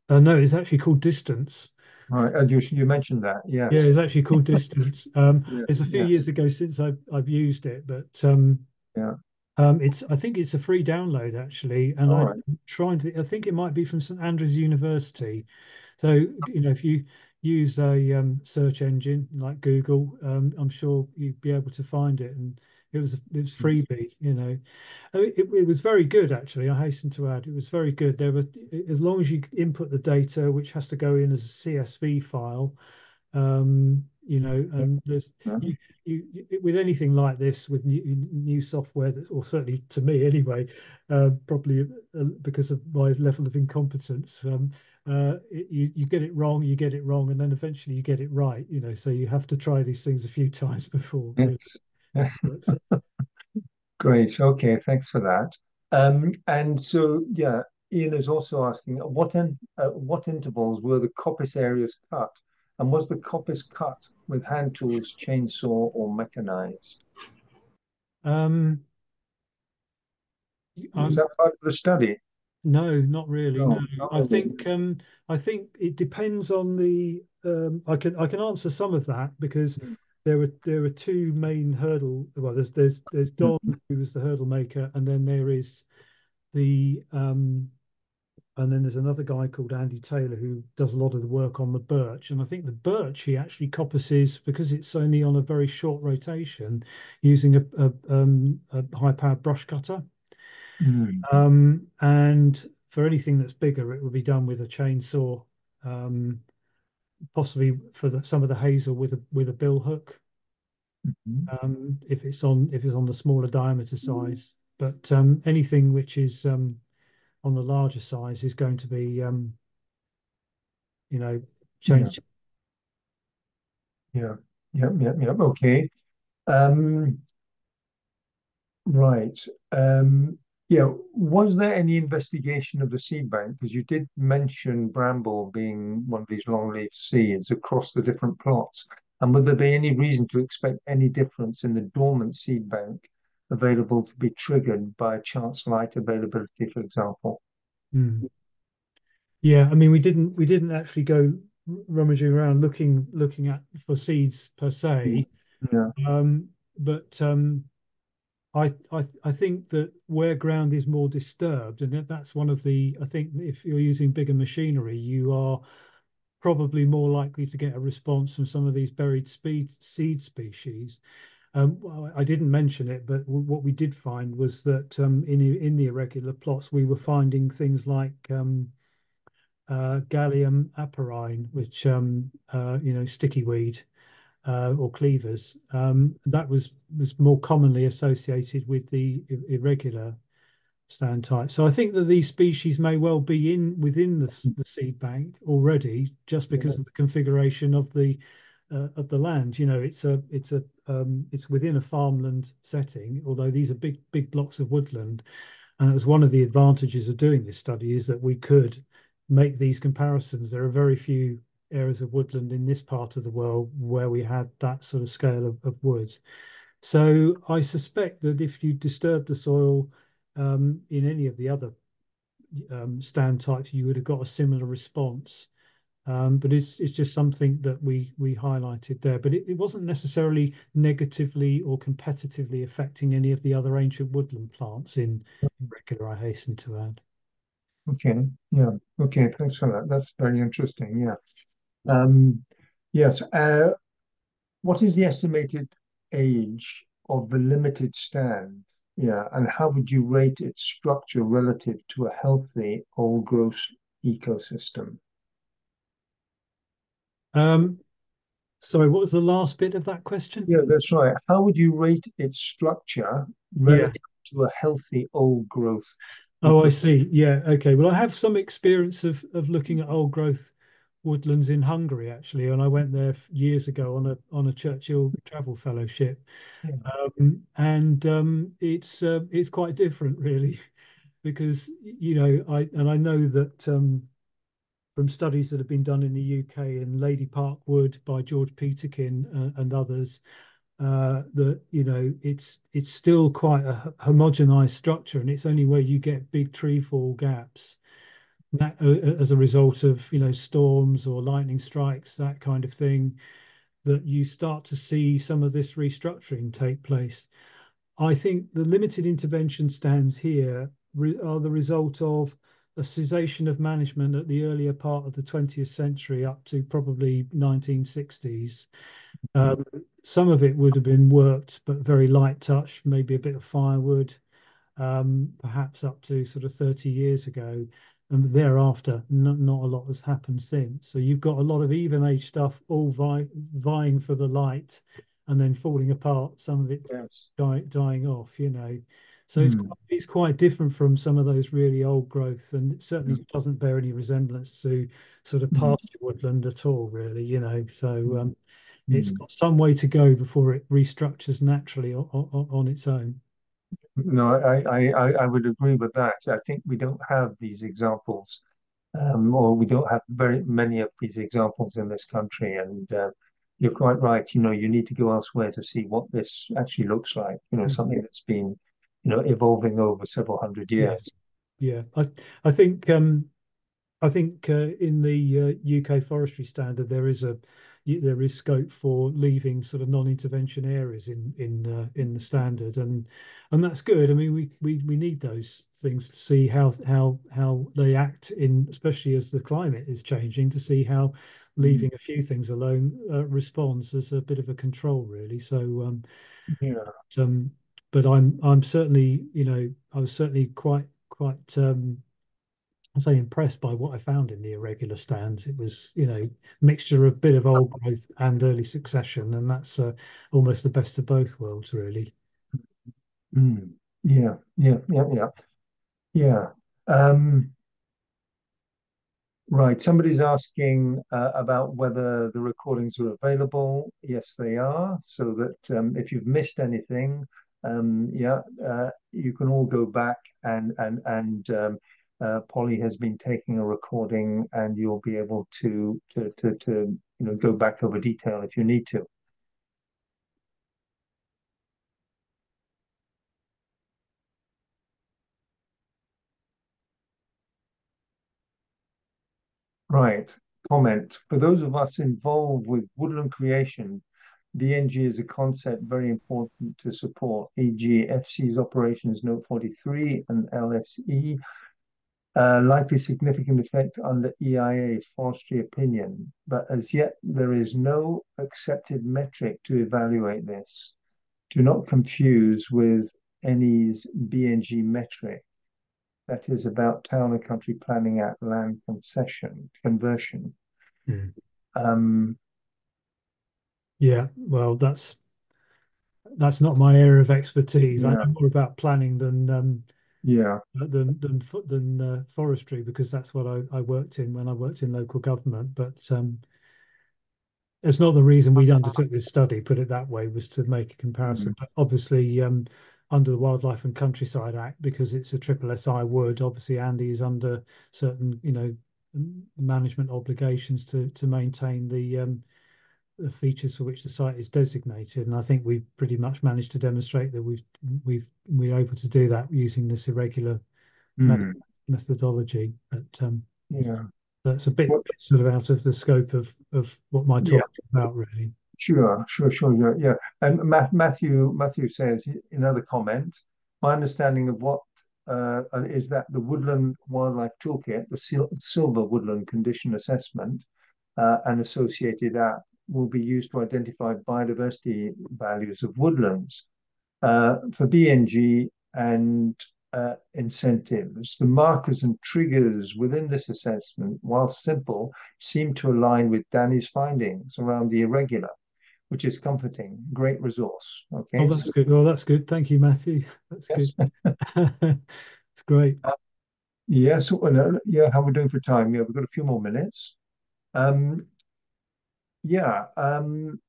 Uh, no, it's actually called distance. Right, and you, you mentioned that, yeah. Yeah, it's actually called distance. <laughs> Um, yeah, it's a few yes. years ago since I've I've used it, but um, yeah, um, it's I think it's a free download actually, and All I'm right. trying to. I think it might be from St Andrews University. So you know, if you use a um, search engine like Google, um, I'm sure you'd be able to find it. And it was it was hmm. freebie, you know. It, it was very good actually. I hasten to add, it was very good. There were as long as you input the data, which has to go in as a CSV file. Um, you know, and there's you, you, you, with anything like this with new, new software, that, or certainly to me anyway, uh, probably uh, because of my level of incompetence, um, uh, it, you you get it wrong, you get it wrong, and then eventually you get it right. You know, so you have to try these things a few <laughs> times before. Yes. <laughs> Great. Okay. Thanks for that. Um, and so, yeah, Ian is also asking what in, uh, what intervals were the coppice areas cut, and was the coppice cut with hand tools, chainsaw, or mechanized? Um, was that part of the study? No, not really. No, no. Not I think um, I think it depends on the. Um, I can I can answer some of that because mm there were there are two main hurdle. Well, there's there's there's Don who was the hurdle maker, and then there is the um, and then there's another guy called Andy Taylor who does a lot of the work on the birch. And I think the birch he actually coppices because it's only on a very short rotation using a, a, um, a high powered brush cutter. Mm. Um, and for anything that's bigger, it will be done with a chainsaw, um, possibly for the, some of the hazel with a with a bill hook. Mm-hmm. Um, if it's on if it's on the smaller diameter size, but um, anything which is um, on the larger size is going to be, um, you know, changed. Yeah, yeah, yeah, yeah. Okay. Um, right. Yeah. Was there any investigation of the seed bank? Because you did mention bramble being one of these longleaf seeds across the different plots. And would there be any reason to expect any difference in the dormant seed bank available to be triggered by chance light availability, for example? Mm. Yeah, I mean, we didn't we didn't actually go rummaging around looking looking at for seeds per se. Yeah. Um, but um, I, I I think that where ground is more disturbed, and that's one of the I think if you're using bigger machinery, you are probably more likely to get a response from some of these buried speed seed species. Um, I didn't mention it, but what we did find was that um, in in the irregular plots, we were finding things like um, uh, Galium aparine, which um, uh, you know, sticky weed uh, or cleavers. Um, that was was more commonly associated with the irregular stand type. So I think that these species may well be in within the, the seed bank already, just because yeah. of the configuration of the uh, of the land. You know, it's a it's a um, it's within a farmland setting, although these are big big blocks of woodland. And it was one of the advantages of doing this study is that we could make these comparisons. There are very few areas of woodland in this part of the world where we had that sort of scale of, of woods. So I suspect that if you disturb the soil um, in any of the other um, stand types, you would have got a similar response. Um, but it's it's just something that we we highlighted there. But it, it wasn't necessarily negatively or competitively affecting any of the other ancient woodland plants in regular. I hasten to add. Okay. Yeah. Okay. Thanks for that. That's very interesting. Yeah. Um, yes. Uh, what is the estimated age of the limited stand? Yeah, and how would you rate its structure relative to a healthy old growth ecosystem? Um, sorry, what was the last bit of that question? Yeah, that's right. How would you rate its structure relative to a healthy old growth? Oh, I see. Yeah. Okay. Well, I have some experience of of looking at old growth woodlands in Hungary actually, and I went there years ago on a on a Churchill travel fellowship, yeah. um, and um, it's uh, it's quite different really, <laughs> because you know I and I know that um, from studies that have been done in the UK and Lady Park Wood by George Peterkin uh, and others, uh, that you know it's it's still quite a homogenized structure, and it's only where you get big tree fall gaps as a result of you know storms or lightning strikes, that kind of thing, that you start to see some of this restructuring take place. I think the limited intervention stands here are the result of a cessation of management at the earlier part of the 20th century up to probably 1960s. Um, some of it would have been worked, but very light touch, maybe a bit of firewood, um, perhaps up to sort of 30 years ago. And thereafter, not, not a lot has happened since. So you've got a lot of even age stuff all vie, vying for the light and then falling apart, some of it yes. die, dying off, you know. So mm. it's, hmm. quite, it's quite different from some of those really old growth, and it certainly mm. doesn't bear any resemblance to sort of hmm. pasture mm. woodland at all, really. You know, so hmm. um, it's got some way to go before it restructures naturally on, on, on its own. No, I, I, I would agree with that. I think we don't have these examples, um, or we don't have very many of these examples in this country. And uh, you're quite right. You know, you need to go elsewhere to see what this actually looks like. You know, mm. something that's been you know, evolving over several hundred years. Yeah, I I think um, I think uh, in the uh, UK forestry standard there is a there is scope for leaving sort of non-intervention areas in in uh, in the standard, and and that's good. I mean, we we we need those things to see how how how they act in, especially as the climate is changing, to see how leaving a few things alone uh, responds as a bit of a control, really. So um, yeah. Um, but I'm I'm certainly you know I was certainly quite quite um, I say impressed by what I found in the irregular stands. It was, you know, mixture of bit of old growth and early succession, and that's uh, almost the best of both worlds, really. Mm. Yeah, yeah, yeah, yeah, yeah. Um, right. Somebody's asking uh, about whether the recordings are available. Yes, they are. So that um, if you've missed anything, um, yeah, uh, you can all go back and and and um, uh, Polly has been taking a recording, and you'll be able to to to, to you know go back over detail if you need to. Right. Comment. For those of us involved with woodland creation, BNG is a concept very important to support, e.g. FC's operations note 43 and LSE uh, likely significant effect on the EIA forestry opinion, but as yet there is no accepted metric to evaluate this. Do not confuse with NE's BNG metric, that is about town and country planning at land concession conversion. Mm. Um, yeah, well, that's that's not my area of expertise. I know more about planning than um, yeah than than than uh, forestry because that's what I, I worked in when I worked in local government. But um, it's not the reason we undertook this study. Put it that way was to make a comparison. Mm. But obviously, um, under the Wildlife and Countryside Act, because it's a triple SI wood, obviously Andy is under certain you know management obligations to to maintain the um, the features for which the site is designated. And I think we've pretty much managed to demonstrate that we've we've we're able to do that using this irregular mm. methodology. But um, yeah, that's a bit, what, sort of out of the scope of of what my talk yeah. about, really. Sure, sure, sure, yeah, yeah. And Matthew Matthew says in other comments, my understanding of what uh, is that the Woodland Wildlife Toolkit, the Silver Woodland Condition Assessment, uh, and associated app will be used to identify biodiversity values of woodlands. Uh, for BNG and uh, incentives, the markers and triggers within this assessment, while simple, seem to align with Danny's findings around the irregular, which is comforting. Great resource. Okay. Oh, that's good. Well, that's good. Thank you, Matthew. That's yes. good. <laughs> it's great. Uh, yeah. So, uh, yeah, how are we're doing for time? Yeah, we've got a few more minutes. Um, yeah. Um,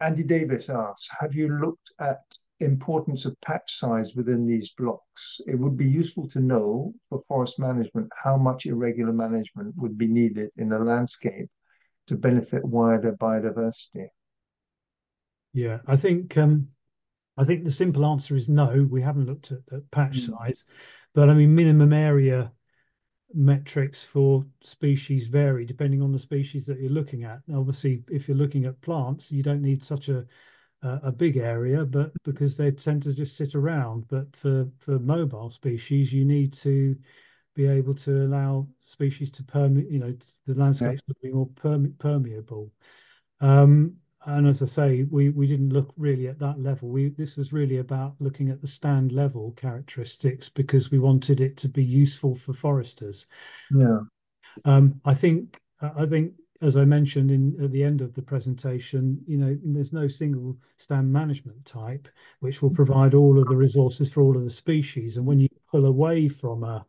Andy Davis asks, have you looked at importance of patch size within these blocks? It would be useful to know for forest management how much irregular management would be needed in a landscape to benefit wider biodiversity. Yeah, I think um, I think the simple answer is no. We haven't looked at, at patch mm. size, but I mean minimum area metrics for species vary depending on the species that you're looking at. Obviously, if you're looking at plants, you don't need such a a big area, but because they tend to just sit around. But for for mobile species, you need to be able to allow species to permeate. You know, the landscapes yeah. to be more perme permeable. Um, and as I say, we we didn't look really at that level. We this was really about looking at the stand level characteristics because we wanted it to be useful for foresters. Yeah. Um, I think I think as I mentioned in at the end of the presentation, you know, there's no single stand management type which will provide all of the resources for all of the species. And when you pull away from a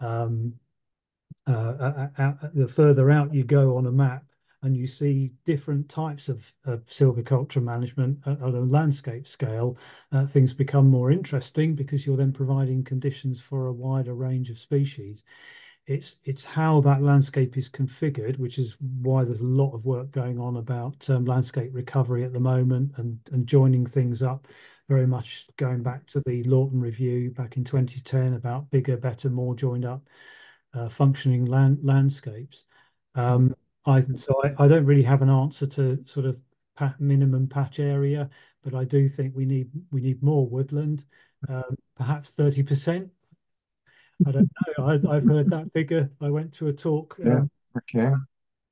um, uh, the further out you go on a map, and you see different types of, of silviculture management at, at, a landscape scale, uh, things become more interesting because you're then providing conditions for a wider range of species. It's it's how that landscape is configured, which is why there's a lot of work going on about um, landscape recovery at the moment and and joining things up. Very much going back to the Lawton review back in 2010 about bigger, better, more joined up, uh, functioning land landscapes. Um, I so I, I don't really have an answer to sort of pat, minimum patch area, but I do think we need we need more woodland, um, perhaps thirty percent. I don't know. I, have heard that figure. I went to a talk yeah. Um, okay.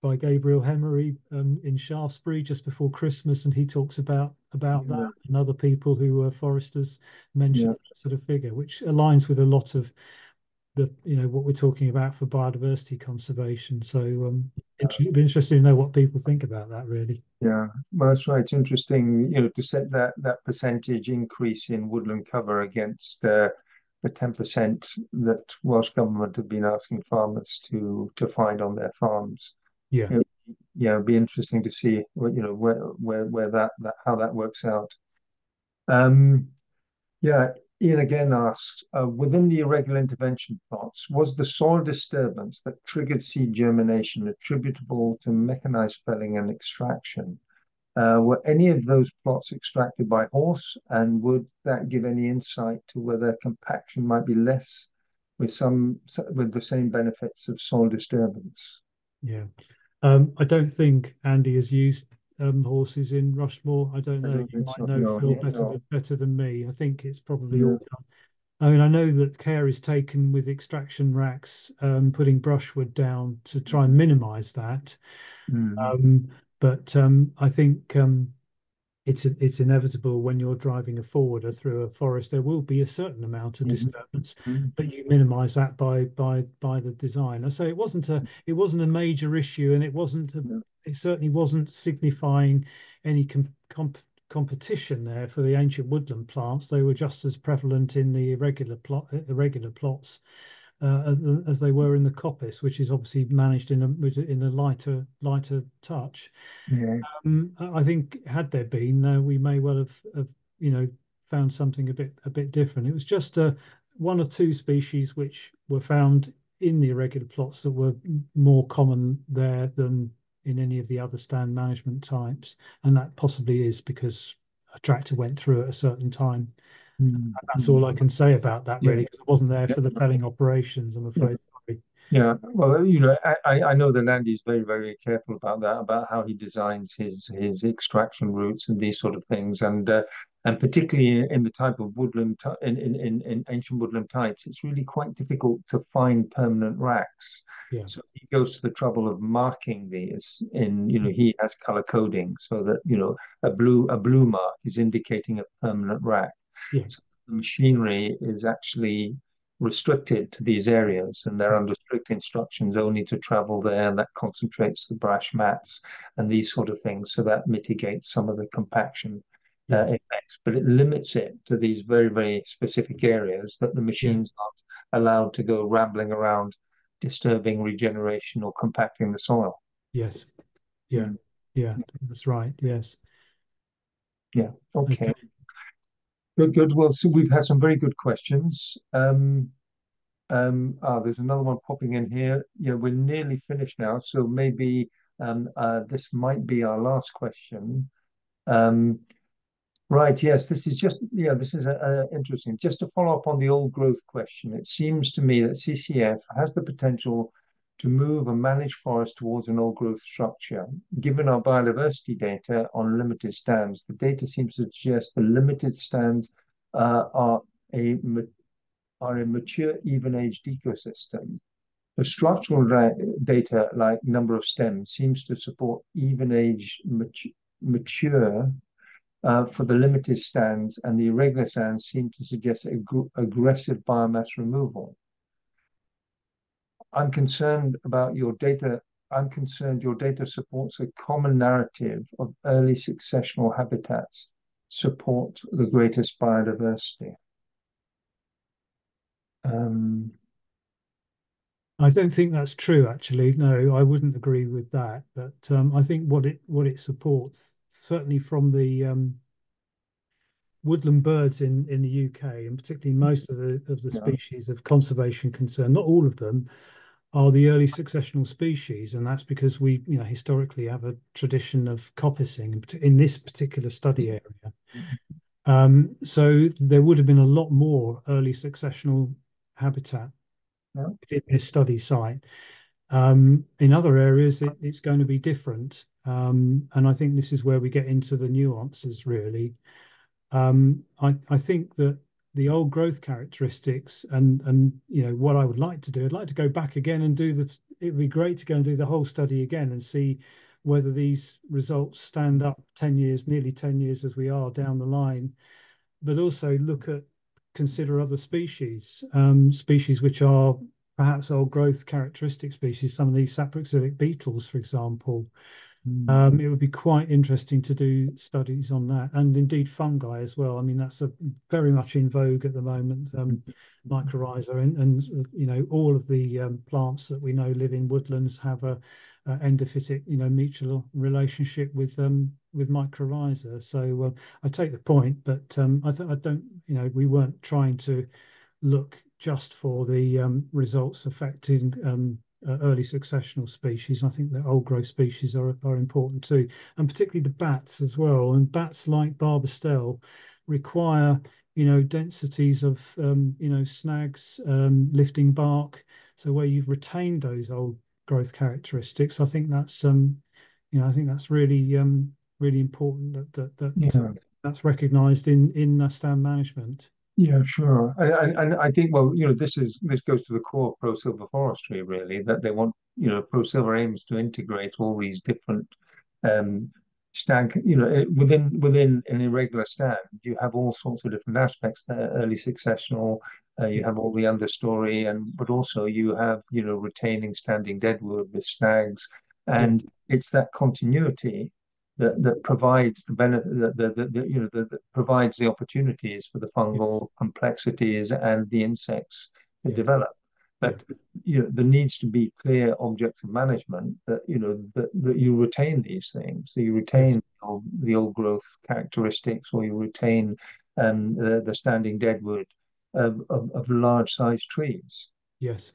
by Gabriel Hemery um, in Shaftesbury just before Christmas, and he talks about about yeah. that, and other people who were foresters mentioned yeah. that sort of figure, which aligns with a lot of the you know what we're talking about for biodiversity conservation. So um, it'd be interesting to know what people think about that. Really. Yeah, well, that's right. It's interesting, you know, to set that that percentage increase in woodland cover against uh, the ten percent that Welsh government have been asking farmers to to find on their farms. Yeah. It, yeah, it'd be interesting to see, you know, where where where that that how that works out. Um, yeah, Ian again asks, uh, within the irregular intervention plots, was the soil disturbance that triggered seed germination attributable to mechanized felling and extraction? Uh, were any of those plots extracted by horse, and would that give any insight to whether compaction might be less with some with the same benefits of soil disturbance? Yeah, um, I don't think Andy has used um, horses in Rushmore. I don't know. I you might know no, Phil better, than, better than me. I think it's probably yeah. all done. I mean, I know that care is taken with extraction racks, um, putting brushwood down to try and minimise that. Mm. Um, but um, I think um, it's it's inevitable when you're driving a forwarder through a forest there will be a certain amount of mm-hmm. disturbance mm-hmm. but you minimize that by by by the design so it wasn't a it wasn't a major issue and it wasn't a. it certainly wasn't signifying any com- comp- competition there for the ancient woodland plants they were just as prevalent in the irregular plot irregular plots uh, as, they were in the coppice, which is obviously managed in a in a lighter lighter touch. Yeah. Um, I think had there been, uh, we may well have, have you know found something a bit a bit different. It was just uh, one or two species which were found in the irregular plots that were more common there than in any of the other stand management types, and that possibly is because a tractor went through at a certain time Mm. That's all I can say about that, really, because I wasn't there for the felling operations. I'm afraid. Yeah, well, you know, I, I know that Andy's very, very careful about that, about how he designs his his extraction routes and these sort of things, and uh, and particularly in the type of woodland in, in in ancient woodland types, it's really quite difficult to find permanent racks. Yeah. So he goes to the trouble of marking these in, you know, mm. he has color coding so that you know a blue a blue mark is indicating a permanent rack. Yes. the machinery is actually restricted to these areas and they're mm. under strict instructions only to travel there and that concentrates the brash mats and these sort of things so that mitigates some of the compaction uh, effects but it limits it to these very very specific areas that the machines yeah. aren't allowed to go rambling around disturbing regeneration or compacting the soil yes yeah mm. yeah that's right yes yeah okay. okay. Good, good. Well, so we've had some very good questions. Um, um, ah, there's another one popping in here. Yeah, we're nearly finished now, so maybe um, uh, this might be our last question. Um, right, yes, this is just, yeah, this is a, a interesting. Just to follow up on the old growth question, it seems to me that CCF has the potential to move a managed forest towards an old growth structure. Given our biodiversity data on limited stands, the data seems to suggest the limited stands uh, are a are a mature, even-aged ecosystem. The structural data, like number of stems, seems to support even-age mature uh, for the limited stands, and the irregular stands seem to suggest ag aggressive biomass removal. I'm concerned about your data. I'm concerned your data supports a common narrative of early successional habitats support the greatest biodiversity. Um, I don't think that's true, actually. No, I wouldn't agree with that. But um, I think what it what it supports, certainly from the um, woodland birds in in the UK, and particularly most of the of the yeah. species of conservation concern, not all of them, are the early successional species, and that's because we, you know, historically have a tradition of coppicing in this particular study area. Um, so there would have been a lot more early successional habitat yeah. within this study site. Um, in other areas, it, it's going to be different. Um, and I think this is where we get into the nuances, really. Um, I, I think that the old growth characteristics and and you know what I would like to do, I'd like to go back again and do the. It would be great to go and do the whole study again and see whether these results stand up 10 years, nearly 10 years as we are down the line, but also look at consider other species, um, species which are perhaps old growth characteristic species, some of these saproxylic beetles, for example. Mm. Um, it would be quite interesting to do studies on that, and indeed fungi as well. I mean, that's a very much in vogue at the moment, um, mycorrhiza, and, and you know all of the um, plants that we know live in woodlands have a, a endophytic, you know, mutual relationship with um, with mycorrhiza. So uh, I take the point, but um, I, th- I don't, you know, we weren't trying to look just for the um, results affecting um, uh, early successional species. I think that old growth species are, are important too, and particularly the bats as well. And bats like barbastelle require, you know, densities of, um, you know, snags, um, lifting bark. So where you've retained those old growth characteristics, I think that's, um, you know, I think that's really, um, really important that that, that yeah. that's recognised in in uh, stand management. Yeah, sure. And, and I think, well, you know, this is this goes to the core of Pro Silva forestry, really, that they want, you know, Pro Silva aims to integrate all these different um, stand, you know, within within an irregular stand, you have all sorts of different aspects there, early successional, uh, you have all the understory, and but also you have, you know, retaining standing deadwood with snags, and it's that continuity that, that provides the benefit that, the the you know that, provides the opportunities for the fungal complexities and the insects to yeah. develop. But you know there needs to be clear objective management that you know that, that you retain these things. So you retain the, old, the, old, growth characteristics or you retain um, the, the standing deadwood of, of, of large sized trees Yes.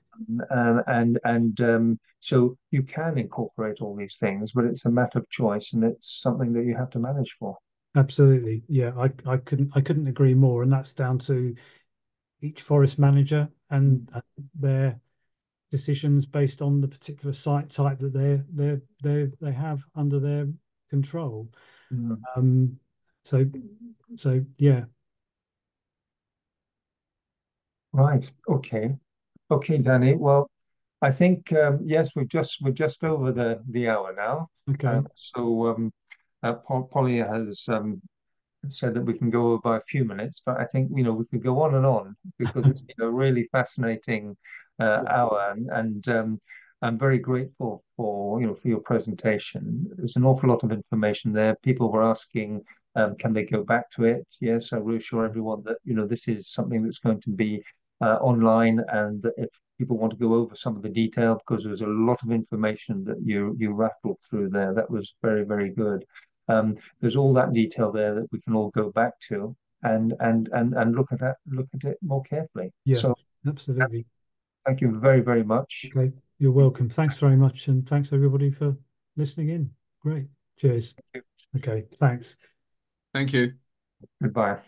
Um, and and um, so you can incorporate all these things, but it's a matter of choice, and it's something that you have to manage for. Absolutely, yeah. I, I couldn't I couldn't agree more, and that's down to each forest manager and, their decisions based on the particular site type that they they they they have under their control. Mm. Um, so so yeah. Right. Okay. Okay, Danny. Well, I think um, yes, we've just we're just over the the hour now. Okay. Um, so um, uh, Polly has um, said that we can go by a few minutes, but I think you know we could go on and on because it's been a really fascinating uh, hour, and, and um, I'm very grateful for you know for your presentation. There's an awful lot of information there. People were asking, um, can they go back to it? Yes, I reassure everyone that you know this is something that's going to be online, and if people want to go over some of the detail, because there's a lot of information that you you rattled through there, that was very very good. Um, there's all that detail there that we can all go back to and and and and look at that look at it more carefully. Yeah, so absolutely. Thank you very very much. Okay, you're welcome. Thanks very much, and thanks everybody for listening in. Great. Cheers. Okay, thanks. Thank you. Goodbye.